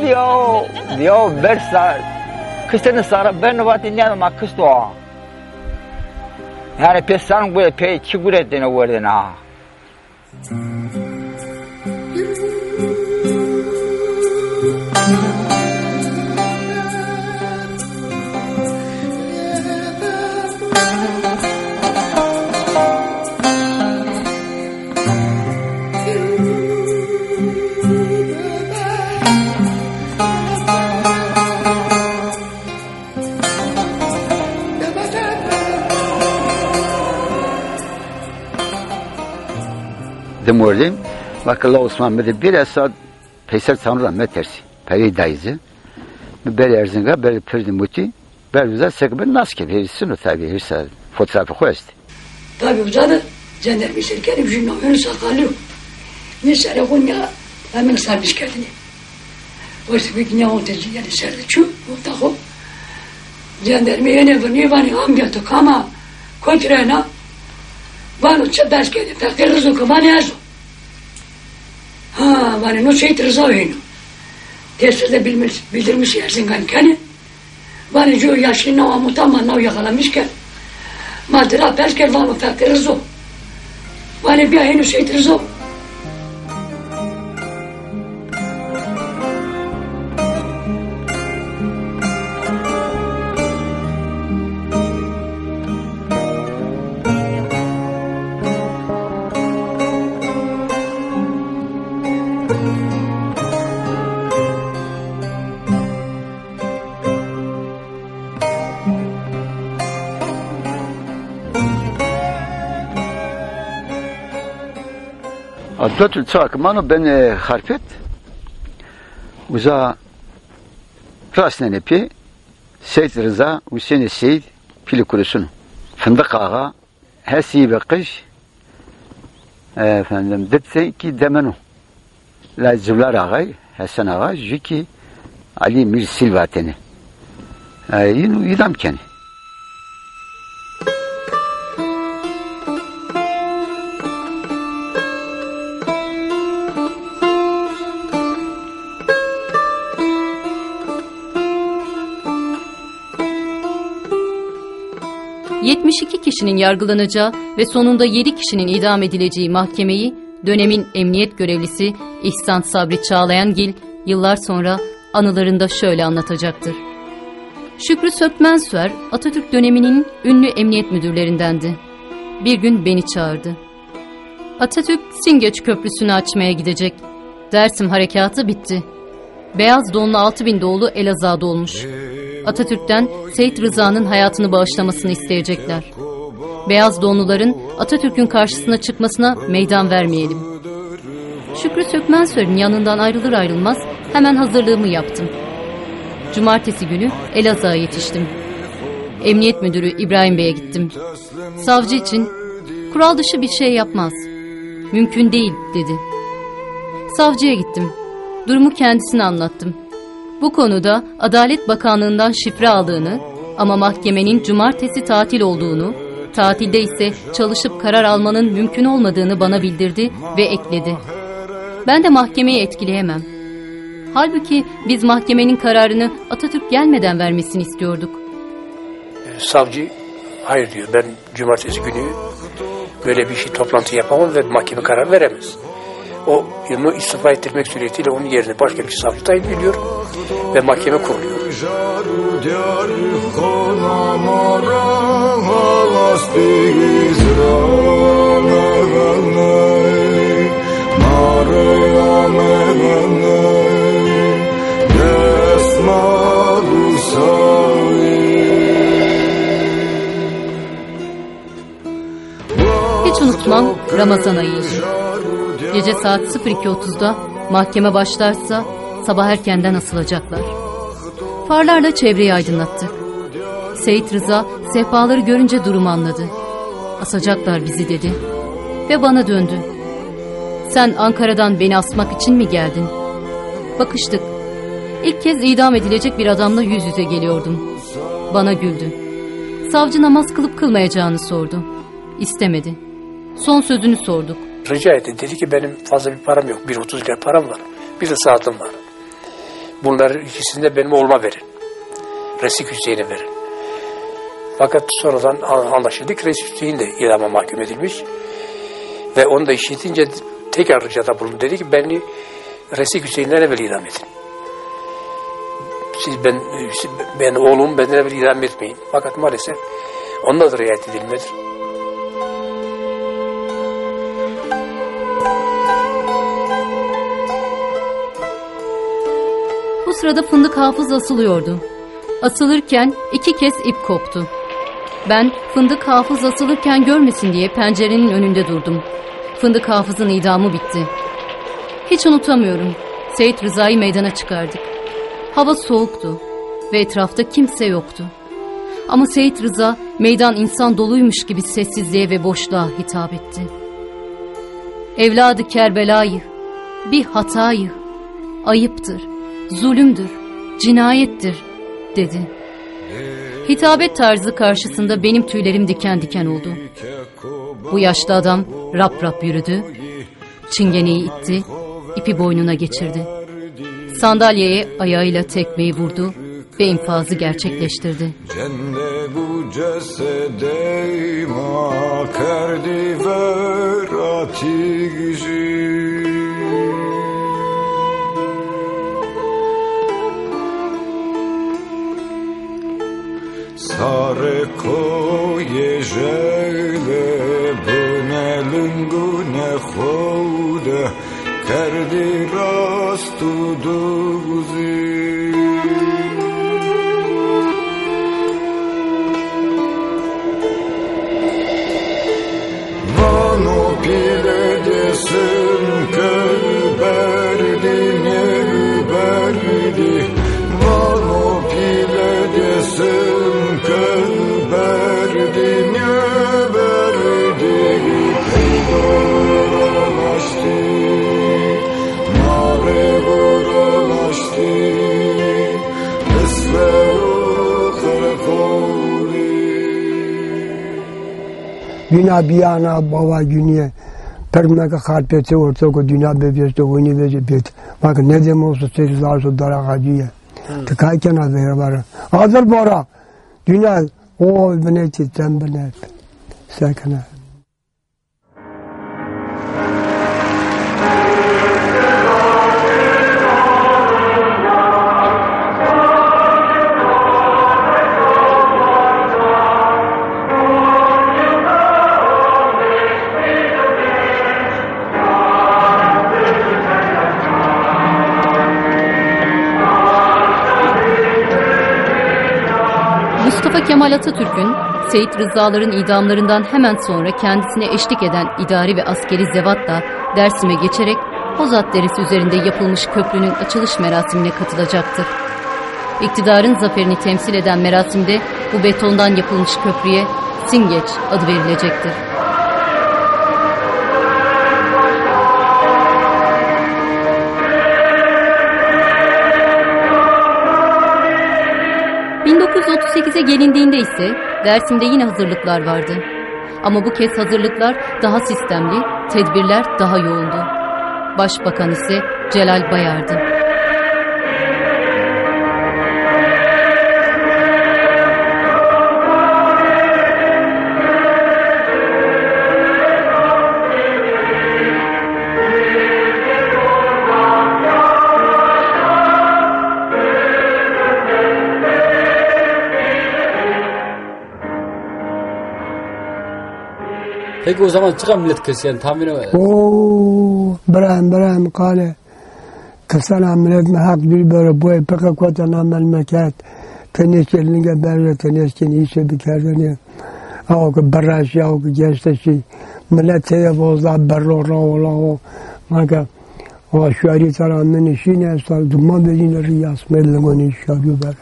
Tabii ya bersa kışını sarı ben vatin yani ma kısto. Yani pesan bu pe çigure dene verde na. demordim. Vakılla Osman mıdır? Bir esad Peyser Tanrı rahmet tersi. Peri dayızı. Beri Erzinga, beri Pirdi Muti. Beri Güzel Sekber Naskep. Herisin o tabi. Herisin fotoğrafı koyast. Tabi uzadı. Zender bir şey sirkenim. Şimdi onu sakalıyor. Ne sere konya. Hemen sarmış kendini. Oysa bir güne oltacı yani serdi. Çu, muhtahu. Cendermeye ne var, ne var, ham yatık ama. Kontrolü Vano c'è da schede, perché lo so come adesso. Ha, vano non sei trezavino. Testi de bilmiş, bildirmiş Erzingan kani. Vano jo yaşlı nava mutama nav yakalamışken. Madra perker vano perché lo so. Vano bir ayını şey trezo. Çak mano ben harfet uza rasnen epi Seyit Rıza Hüseyin Seyit Pili Kurusun Fındık Ağa Hesi ve Kış. Efendim detse ki demenu. La Züvlar Ağay Hasan Ağa jiki Ali Mir Silvateni yinu idam keni 72 kişinin yargılanacağı ve sonunda 7 kişinin idam edileceği mahkemeyi dönemin emniyet görevlisi İhsan Sabri Çağlayangil yıllar sonra anılarında şöyle anlatacaktır. Şükrü Sökmensöer Atatürk döneminin ünlü emniyet müdürlerindendi. Bir gün beni çağırdı. Atatürk Singeç Köprüsü'nü açmaya gidecek. Dersim harekatı bitti. Beyaz donlu 6000 doğulu Elazığ dolmuş. Atatürk'ten Seyit Rıza'nın hayatını bağışlamasını isteyecekler. Beyaz donluların Atatürk'ün karşısına çıkmasına meydan vermeyelim. Şükrü Sökmensör'ün yanından ayrılır ayrılmaz hemen hazırlığımı yaptım. Cumartesi günü Elazığ'a yetiştim. Emniyet Müdürü İbrahim Bey'e gittim. Savcı için kural dışı bir şey yapmaz. Mümkün değil dedi. Savcıya gittim. Durumu kendisine anlattım. Bu konuda Adalet Bakanlığı'ndan şifre aldığını ama mahkemenin cumartesi tatil olduğunu, tatilde ise çalışıp karar almanın mümkün olmadığını bana bildirdi ve ekledi. Ben de mahkemeyi etkileyemem. Halbuki biz mahkemenin kararını Atatürk gelmeden vermesini istiyorduk. Savcı hayır diyor ben cumartesi günü böyle bir şey toplantı yapamam ve mahkeme karar veremez. O onu istifa ettirmek suretiyle onun yerine başka bir savcı tayin ediliyor ve mahkeme kuruluyor. Hiç unutmam Ramazan ayıydı. Gece saat 02.30'da mahkeme başlarsa sabah erkenden asılacaklar. Farlarla çevreyi aydınlattık. Seyit Rıza sehpaları görünce durumu anladı. Asacaklar bizi dedi. Ve bana döndü. Sen Ankara'dan beni asmak için mi geldin? Bakıştık. İlk kez idam edilecek bir adamla yüz yüze geliyordum. Bana güldü. Savcı namaz kılıp kılmayacağını sordu. İstemedi. Son sözünü sorduk. Rica etti. Dedi ki benim fazla bir param yok. Bir 30 lira param var. Bir de saatim var. Bunları ikisini de benim oğluma verin. Resik Hüseyin'e verin. Fakat sonradan anlaşıldı ki Resik Hüseyin de idama mahkum edilmiş. Ve onu da işitince tekrar ricada bulundu. Dedi ki beni Resik Hüseyin'den evvel idam edin. Siz ben, ben oğlum benden evvel idam etmeyin. Fakat maalesef onda da riayet edilmedi. Sırada fındık hafız asılıyordu. Asılırken iki kez ip koptu. Ben fındık hafız asılırken görmesin diye pencerenin önünde durdum. Fındık hafızın idamı bitti. Hiç unutamıyorum. Seyit Rıza'yı meydana çıkardık. Hava soğuktu ve etrafta kimse yoktu. Ama Seyit Rıza meydan insan doluymuş gibi sessizliğe ve boşluğa hitap etti. Evladı Kerbela'yı, bir hatayı, ayıptır, zulümdür, cinayettir dedi. Hitabet tarzı karşısında benim tüylerim diken diken oldu. Bu yaşlı adam rap rap yürüdü, çingeneyi itti, ipi boynuna geçirdi. Sandalyeye ayağıyla tekmeyi vurdu ve infazı gerçekleştirdi. bu care coie jele bune lungu ne hode, care de rastu duzii. Dünya bir ana baba günüye permeka karpete orta ko dünya bebeste oyunu vece bet. Bak ne dem olsa seri larso dara gaciye. Tıkayken azır var. Hazır bara. Dünya O bneti tembelet. Sakına. Mustafa Kemal Atatürk'ün Seyit Rızaların idamlarından hemen sonra kendisine eşlik eden idari ve askeri zevatla Dersim'e geçerek Hozat Deresi üzerinde yapılmış köprünün açılış merasimine katılacaktır. İktidarın zaferini temsil eden merasimde bu betondan yapılmış köprüye Singeç adı verilecektir. ...1938'e gelindiğinde ise Dersim'de yine hazırlıklar vardı. Ama bu kez hazırlıklar daha sistemli, tedbirler daha yoğundu. Başbakan ise Celal Bayar'dı. Peki o zaman çıkan millet kesiyen tahmin e- Oo, Ibrahim Ibrahim kale kısana millet hak bir böyle bu epeka kotana memleket teneşkelini geberle teneşkeni işe bir kerdeni او که برش یا که گشتشی ملت یه بازده برا را ولا و مگه آشواری ترا منشین استال دمان بدین ریاس ملگانی شاریو برا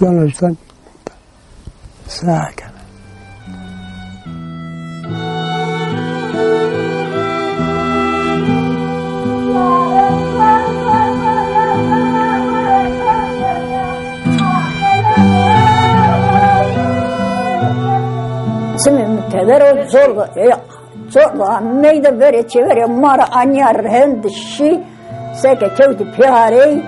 یانشتن ساکن Simim Tedero zorla ya zorla neyde vere çevere mara anyar hend şi seke kevdi piyare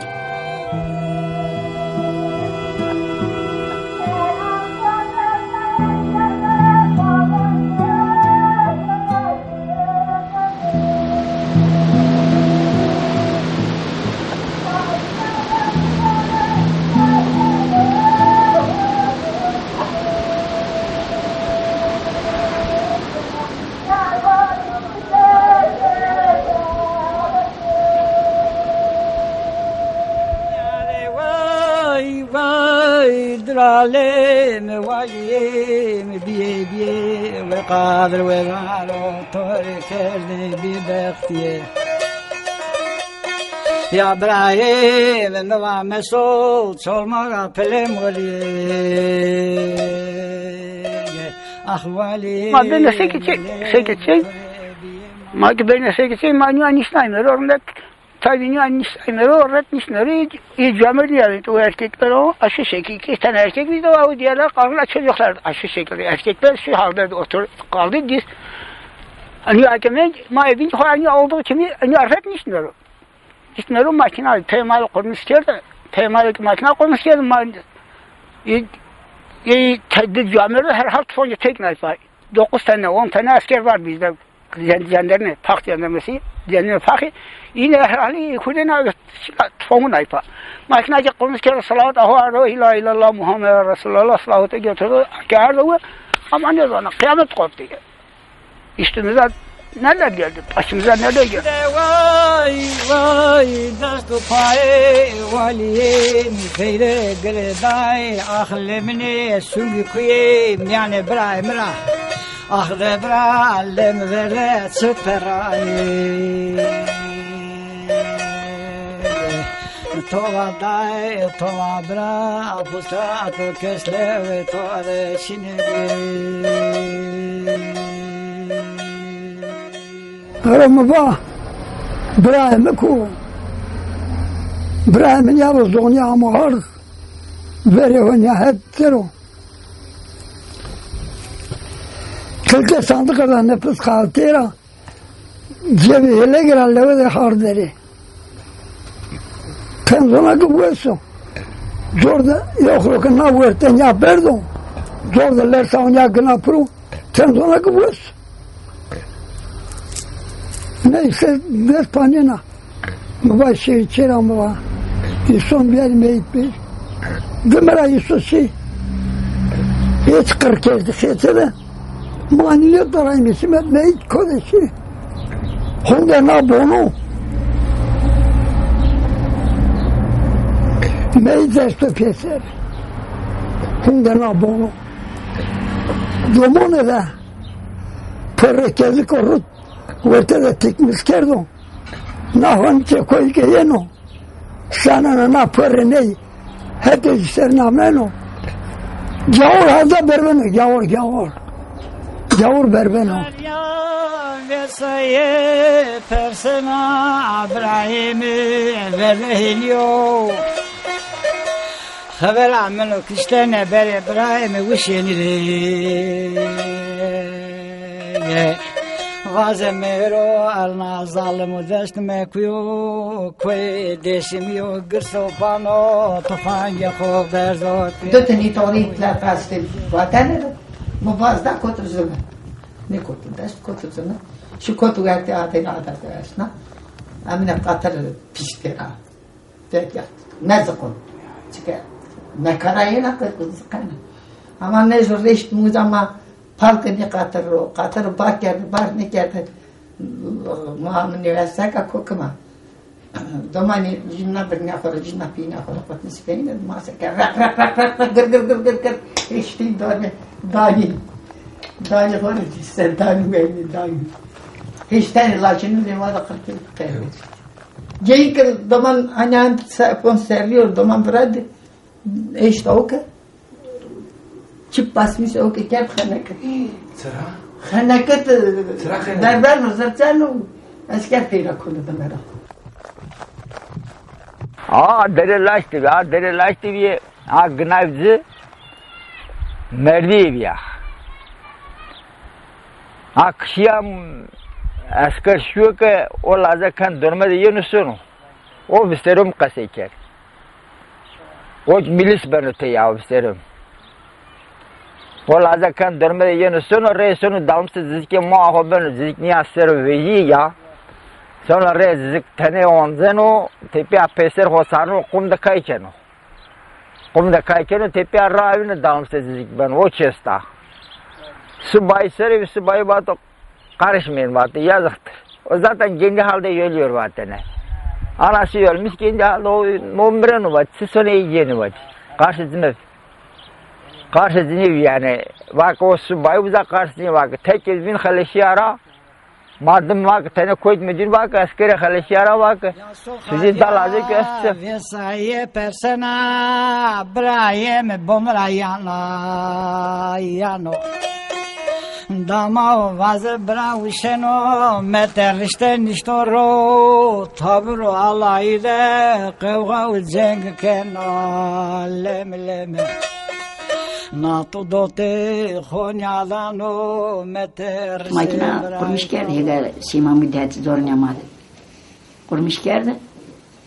و قادر و رالو طور کرده بی بختیه یا برایم نوا مسول چولمارا پلم ولیه اخوالی Ma bene se che c'è, se che c'è, ma che bene se che tabii yani sniper öğretmişleri icamı diyelim o erkekler o aşı şekil iki tane erkek bir de o diğerler karılar çocuklar aşı şekilde erkekler şu halde otur kaldı diz hani hakeme ma evin hani olduğu kimi hani öğretmişler İşte makine temal kurmuşlar da temal makine kurmuşlar ma e, tedbir camileri her halt fonca tek var. 9 tane 10 tane asker var bizde. Jandarma, pak jandarması, jandarma pakı. إلى هالي كلنا تفهموا نايفا ما إحنا جا قلنا كلا صلاة أهو أرو إلى إلى الله محمد رسول الله صلاة تيجي ترو كأرو. أما نزانا قيامة قرطية إشتنزا نلا جلد أشمزا نلا جلد واي واي دست فاي والي فيل قرداي أخل مني سوق كوي ميان براي مرا أخذ برا لم ولد سفراي Tovadai, Tovabra, Apustat, Keslev, Tore, Şinevi. Aramıba, Brahim ku, Brahim yavuz donya muhar, veriyor nihayettiro. o. Kılke sandık adam nefes kaltira, cebi hele giren levede hardeleri. Leve de harderi. Penzona kubueso. Jorda yoklukun na vuerten ya perdon. Zordalar savunja gına pru. Sen sonra kıvıs. Neyse bez panina. Mba şey çera mba. İson bir meyit bir. Gımra Yusuf şey. Hiç kırk kezdi şeyse Maniye darayım simet meyit kodeşi. Honda na bono. Meyit esto pieser. Honda na bono. Domone da. Perre kezi korrut. Vete da tikmis kerdo. Na honče koji ke jeno. Sana na na perre nej. Hete ister nameno. Gavur halda berbeno. Gavur gavur. Gavur berbeno. Vesaye persena İbrahim'i חבר עמנו קשטנה בר אברהם ושני غازم رو النا ظالم و دشت مکیو کوی دشمیو گرسو پانو تفنگ خوب در ذات دو تنی تاری تلف هست وطن رو مبازده کتر زمه نه کتر دشت کتر زمه شو کتر گرد آتین آدر دشت نه امین قطر پیش دیره دیگر نزقون چکه Çıkar. Ne karayına kızıkana. Ama ne zorleşti mu zaman palkını katır, katır bak geldi, bak ne geldi. Muhammed Nevesaka kokuma. Domani jinna birine kora, jinna pina kora, kot nispeyin de masa ke rak rak rak rak rak gır gır gır gır gır. İşte dani, dani. Dani kora, sen dani beyni dani. Hiç tane laçını limada kırkı kaybetti. Jei que doman anan conserviyor, doman brad. O ki. Çip basmış ki kep xanakat. Sıra? Xanakat Sıra xanakat. berber mızırcan o. Asker teyra kulu da mera. Aa derilaştı ya derilaştı bir ha gınavcı merdi ya. Ha kışıyam asker şu ki o laza kan dönmedi yenusun. O visterum kaseker. O milis benute ya visterum. O laza kan dönmedi yenusun o reisunu damsız zizki muaho ben zizik niye aser veyi ya. Sonra rezik tane onzeno tepe peser hosano kum da kaykeno. Kum da kaykeno tepe ravine damsız zizik ben o çesta. Subay seri subay batı karışmayın batı yazıktır. O zaten kendi halde ölüyor zaten. Anası ölmüş kendi halde o mombrenu var. Sisone yiyeni var. Karşı zimef. Karşı zimef yani. Bak o subay uza karşı zimef bak. Tek bin halişiyara. Madem bak tane koyt müdür bak askere halişiyara bak. Sizi dalacı göster. Vesaye persena Dama vazı bra uşeno meterişte niştoro tabro alayde kavga cenk kena lem lem. Natu dote khonyalano meter Makina kurmuş geldi hega sima müddet zor nemadı. Kurmuş geldi.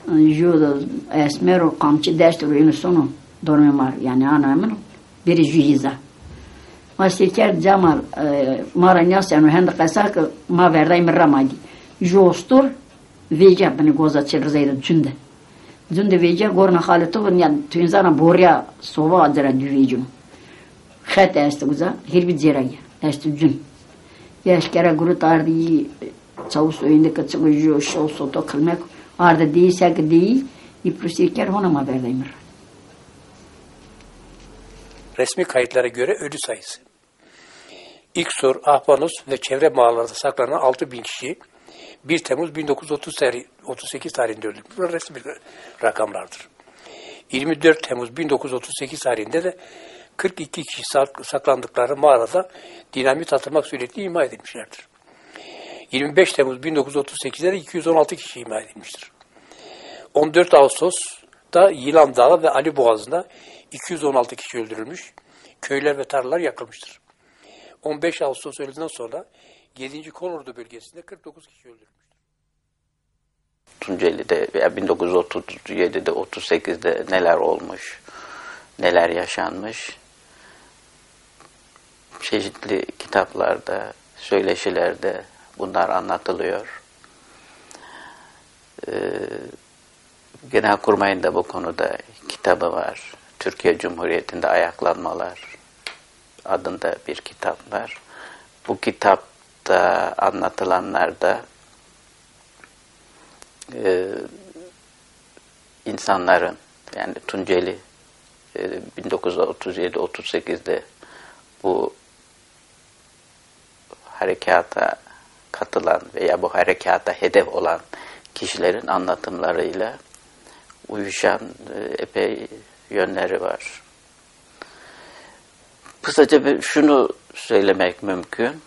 Judo esmero kamçı destro yunu sonu dormemar yani Mas quer chamar e, Maranhão se anuendo que essa uma verdade ramadi. Jostur veja beni goza çelzeyre cünde. Cünde veja gorna haletu ya tünzana borya sova adra düvecim. Xet este guza her bir zera. Este cün. Yaşkara guru tardi çavus oyunda kaçı jo şol soto kılmak arda değilse ki değil. İprosirker hona ma verdeyim. Resmi kayıtlara göre ölü sayısı. İksur, Ahbanos ve çevre mağaralarda saklanan 6 bin kişi 1 Temmuz 1938 tarihinde öldü. Bunlar resmi rakamlardır. 24 Temmuz 1938 tarihinde de 42 kişi saklandıkları mağarada dinamit atılmak suretiyle ima edilmişlerdir. 25 Temmuz 1938'de de 216 kişi ima edilmiştir. 14 Ağustos'ta Yılan Dağı ve Ali Boğazı'nda 216 kişi öldürülmüş, köyler ve tarlalar yakılmıştır. 15 Ağustos öğleden sonra 7. Kolordu bölgesinde 49 kişi öldürülmüş. Tunceli'de veya 1937'de 38'de neler olmuş, neler yaşanmış. çeşitli kitaplarda, söyleşilerde bunlar anlatılıyor. Ee, Genelkurmay'ın da bu konuda kitabı var. Türkiye Cumhuriyeti'nde Ayaklanmalar adında bir kitap var. Bu kitapta anlatılanlarda e, insanların yani Tunceli e, 1937-38'de bu harekata katılan veya bu harekata hedef olan kişilerin anlatımlarıyla uyuşan e, epey yönleri var. Kısaca bir şunu söylemek mümkün.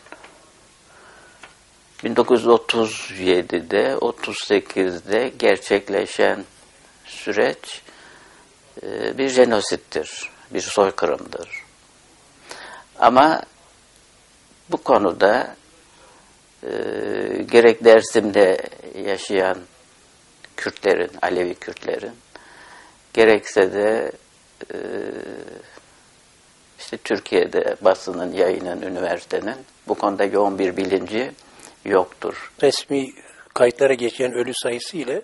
1937'de, 38'de gerçekleşen süreç e, bir jenosittir, bir soykırımdır. Ama bu konuda e, gerek Dersim'de yaşayan Kürtlerin, Alevi Kürtlerin, gerekse de e, işte Türkiye'de basının, yayının, üniversitenin bu konuda yoğun bir bilinci yoktur. Resmi kayıtlara geçen ölü sayısı ile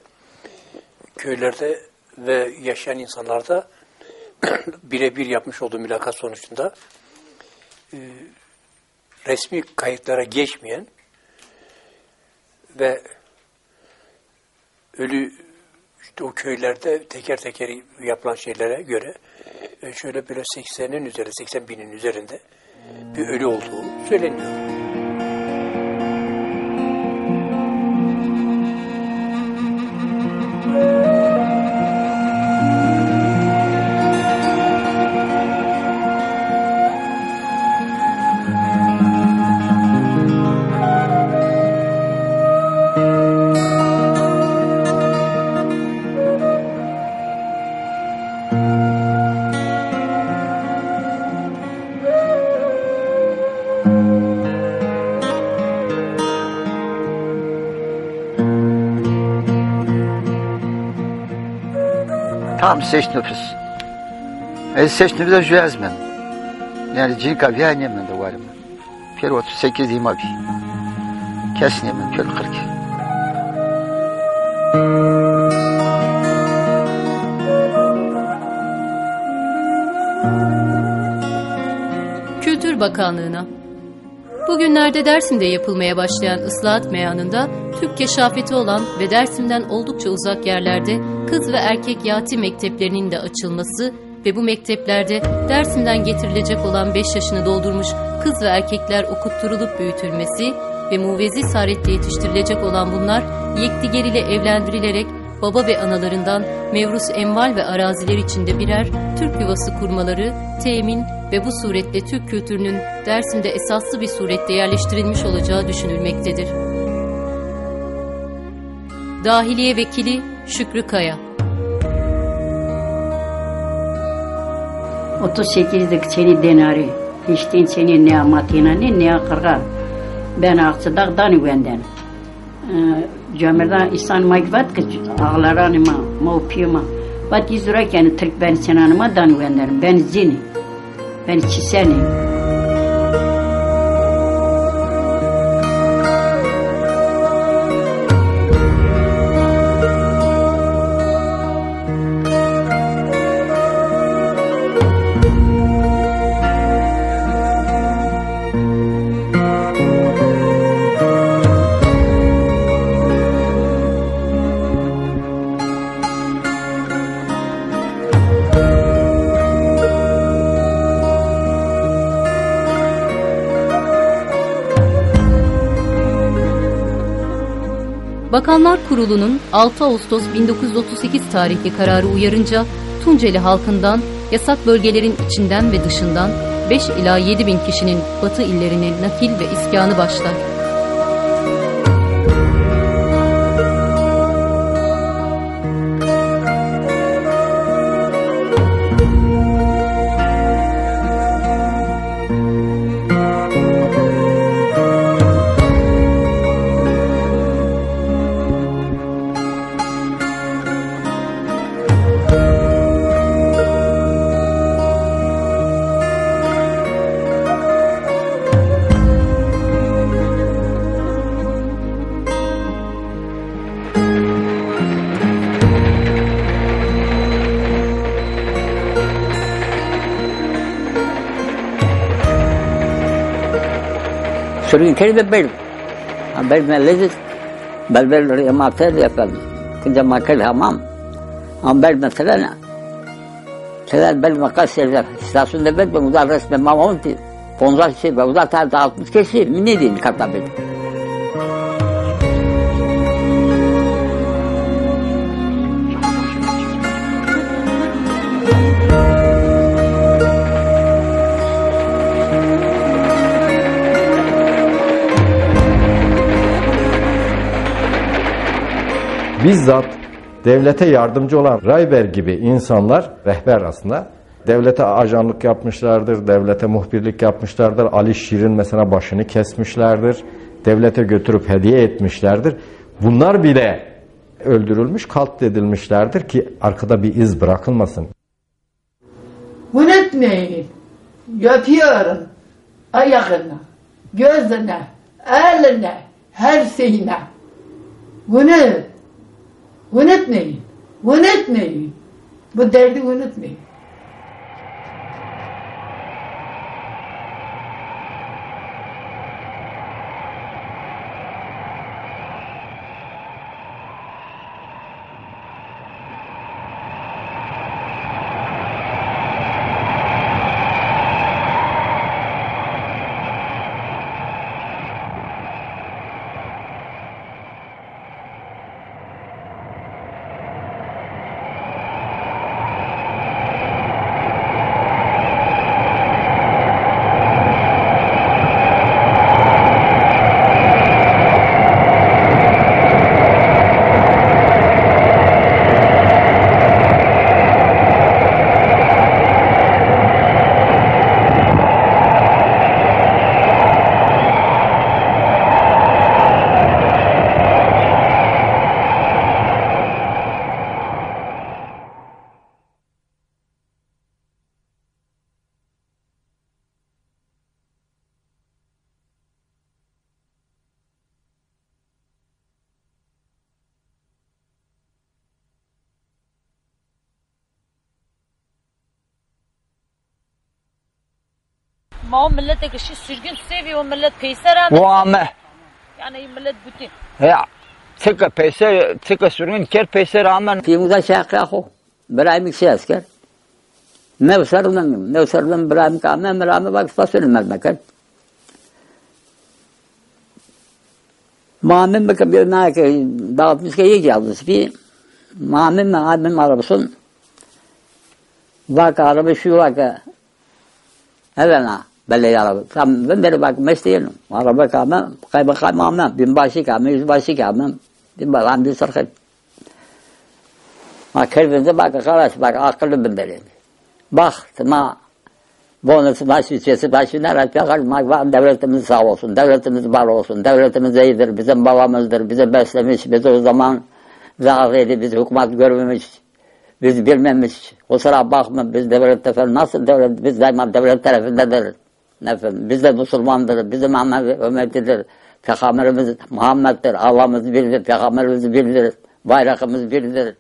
köylerde ve yaşayan insanlarda birebir yapmış olduğu mülakat sonucunda e, resmi kayıtlara geçmeyen ve ölü işte o köylerde teker teker yapılan şeylere göre e, şöyle böyle 80'in üzerinde, 80 binin üzerinde bir ölü olduğu söyleniyor. Tam seç nüfus. Seç nüfusa jüez men. Yani cinka viyanye men de varım. Pir 38 ima bi. Kesne men pir 40. Kültür Bakanlığı'na. Bugünlerde Dersim'de yapılmaya başlayan ıslahat meyanında Türk keşafeti olan ve Dersim'den oldukça uzak yerlerde kız ve erkek yati mekteplerinin de açılması ve bu mekteplerde Dersim'den getirilecek olan 5 yaşını doldurmuş kız ve erkekler okutturulup büyütülmesi ve muvezi saadette yetiştirilecek olan bunlar yekdiger ile evlendirilerek baba ve analarından mevrus emval ve araziler içinde birer Türk yuvası kurmaları temin ve bu suretle Türk kültürünün Dersim'de esaslı bir surette yerleştirilmiş olacağı düşünülmektedir. Dahiliye Vekili Şükrü Kaya 38'lik seni denari. Hiçtin seni ne amatına ne ne akırga. Ben akçıdak dani benden. Cömerdan İhsan Mayvat ki ağlaranıma, mavpiyama. Bat yani Türk ben senanıma dani benden. Ben zini. Ben çiseni. Kurulu'nun 6 Ağustos 1938 tarihli kararı uyarınca Tunceli halkından yasak bölgelerin içinden ve dışından 5 ila 7 bin kişinin batı illerine nakil ve iskanı başlar. we carry the belt. And belt my legs, belt belt yama kedi yapar. Kinca makal hamam. Ama belt mesela Sedat bel makas yerler. İstasyonda bel ve uzak resmen mamamın. Ponzak şey ve uzak tarihte 60 kişi. Ne diyeyim kartta bel. Bizzat devlete yardımcı olan Rayber gibi insanlar, rehber aslında, devlete ajanlık yapmışlardır, devlete muhbirlik yapmışlardır. Ali Şirin mesela başını kesmişlerdir, devlete götürüp hediye etmişlerdir. Bunlar bile öldürülmüş, katledilmişlerdir ki arkada bir iz bırakılmasın. Unutmayın. Yapıyorum. Ayağına, gözüne, eline, her şeyine. Unut. Unutmayın. Unutmayın. Bu derdi unutmayın. ما millet kişi sürgün seviyor millet peyser ama. Muame. Yani millet bütün. Ya. Tıkı peyse, tıkı sürgün ker peyse rağmen. في موزا شاقي أخو برايم كسي أسكر نوصل من نوصل من برايم كامل مرامي باك فصل المكان Mamim bakın bir nake dağıtmış ki iyi yazmış bir mamim mamim arabasın bak araba şu bak Evena belli araba tam ben beri bak mesleğim araba kama kayba kama binbaşı kama yüzbaşı kama binbaşı bir sarkı Ma kelbinde bak arkadaş bak akıllı bindeli. Bak ma bonusu baş bütçesi başına rakar ma devletimiz sağ olsun. Devletimiz var olsun. Devletimiz iyidir. Bizim babamızdır. Bizi beslemiş. Bizi o zaman zahirdi. Biz hükümet görmemiş. Biz bilmemiş. O sıra bakma biz devlet efendim nasıl devlet biz daima devlet tarafındadır. Efendim biz de Müslümandır. Bizim Muhammed ümmetidir. Peygamberimiz Muhammed'dir. Allah'ımız birdir. Peygamberimiz birdir. Bayrakımız birdir.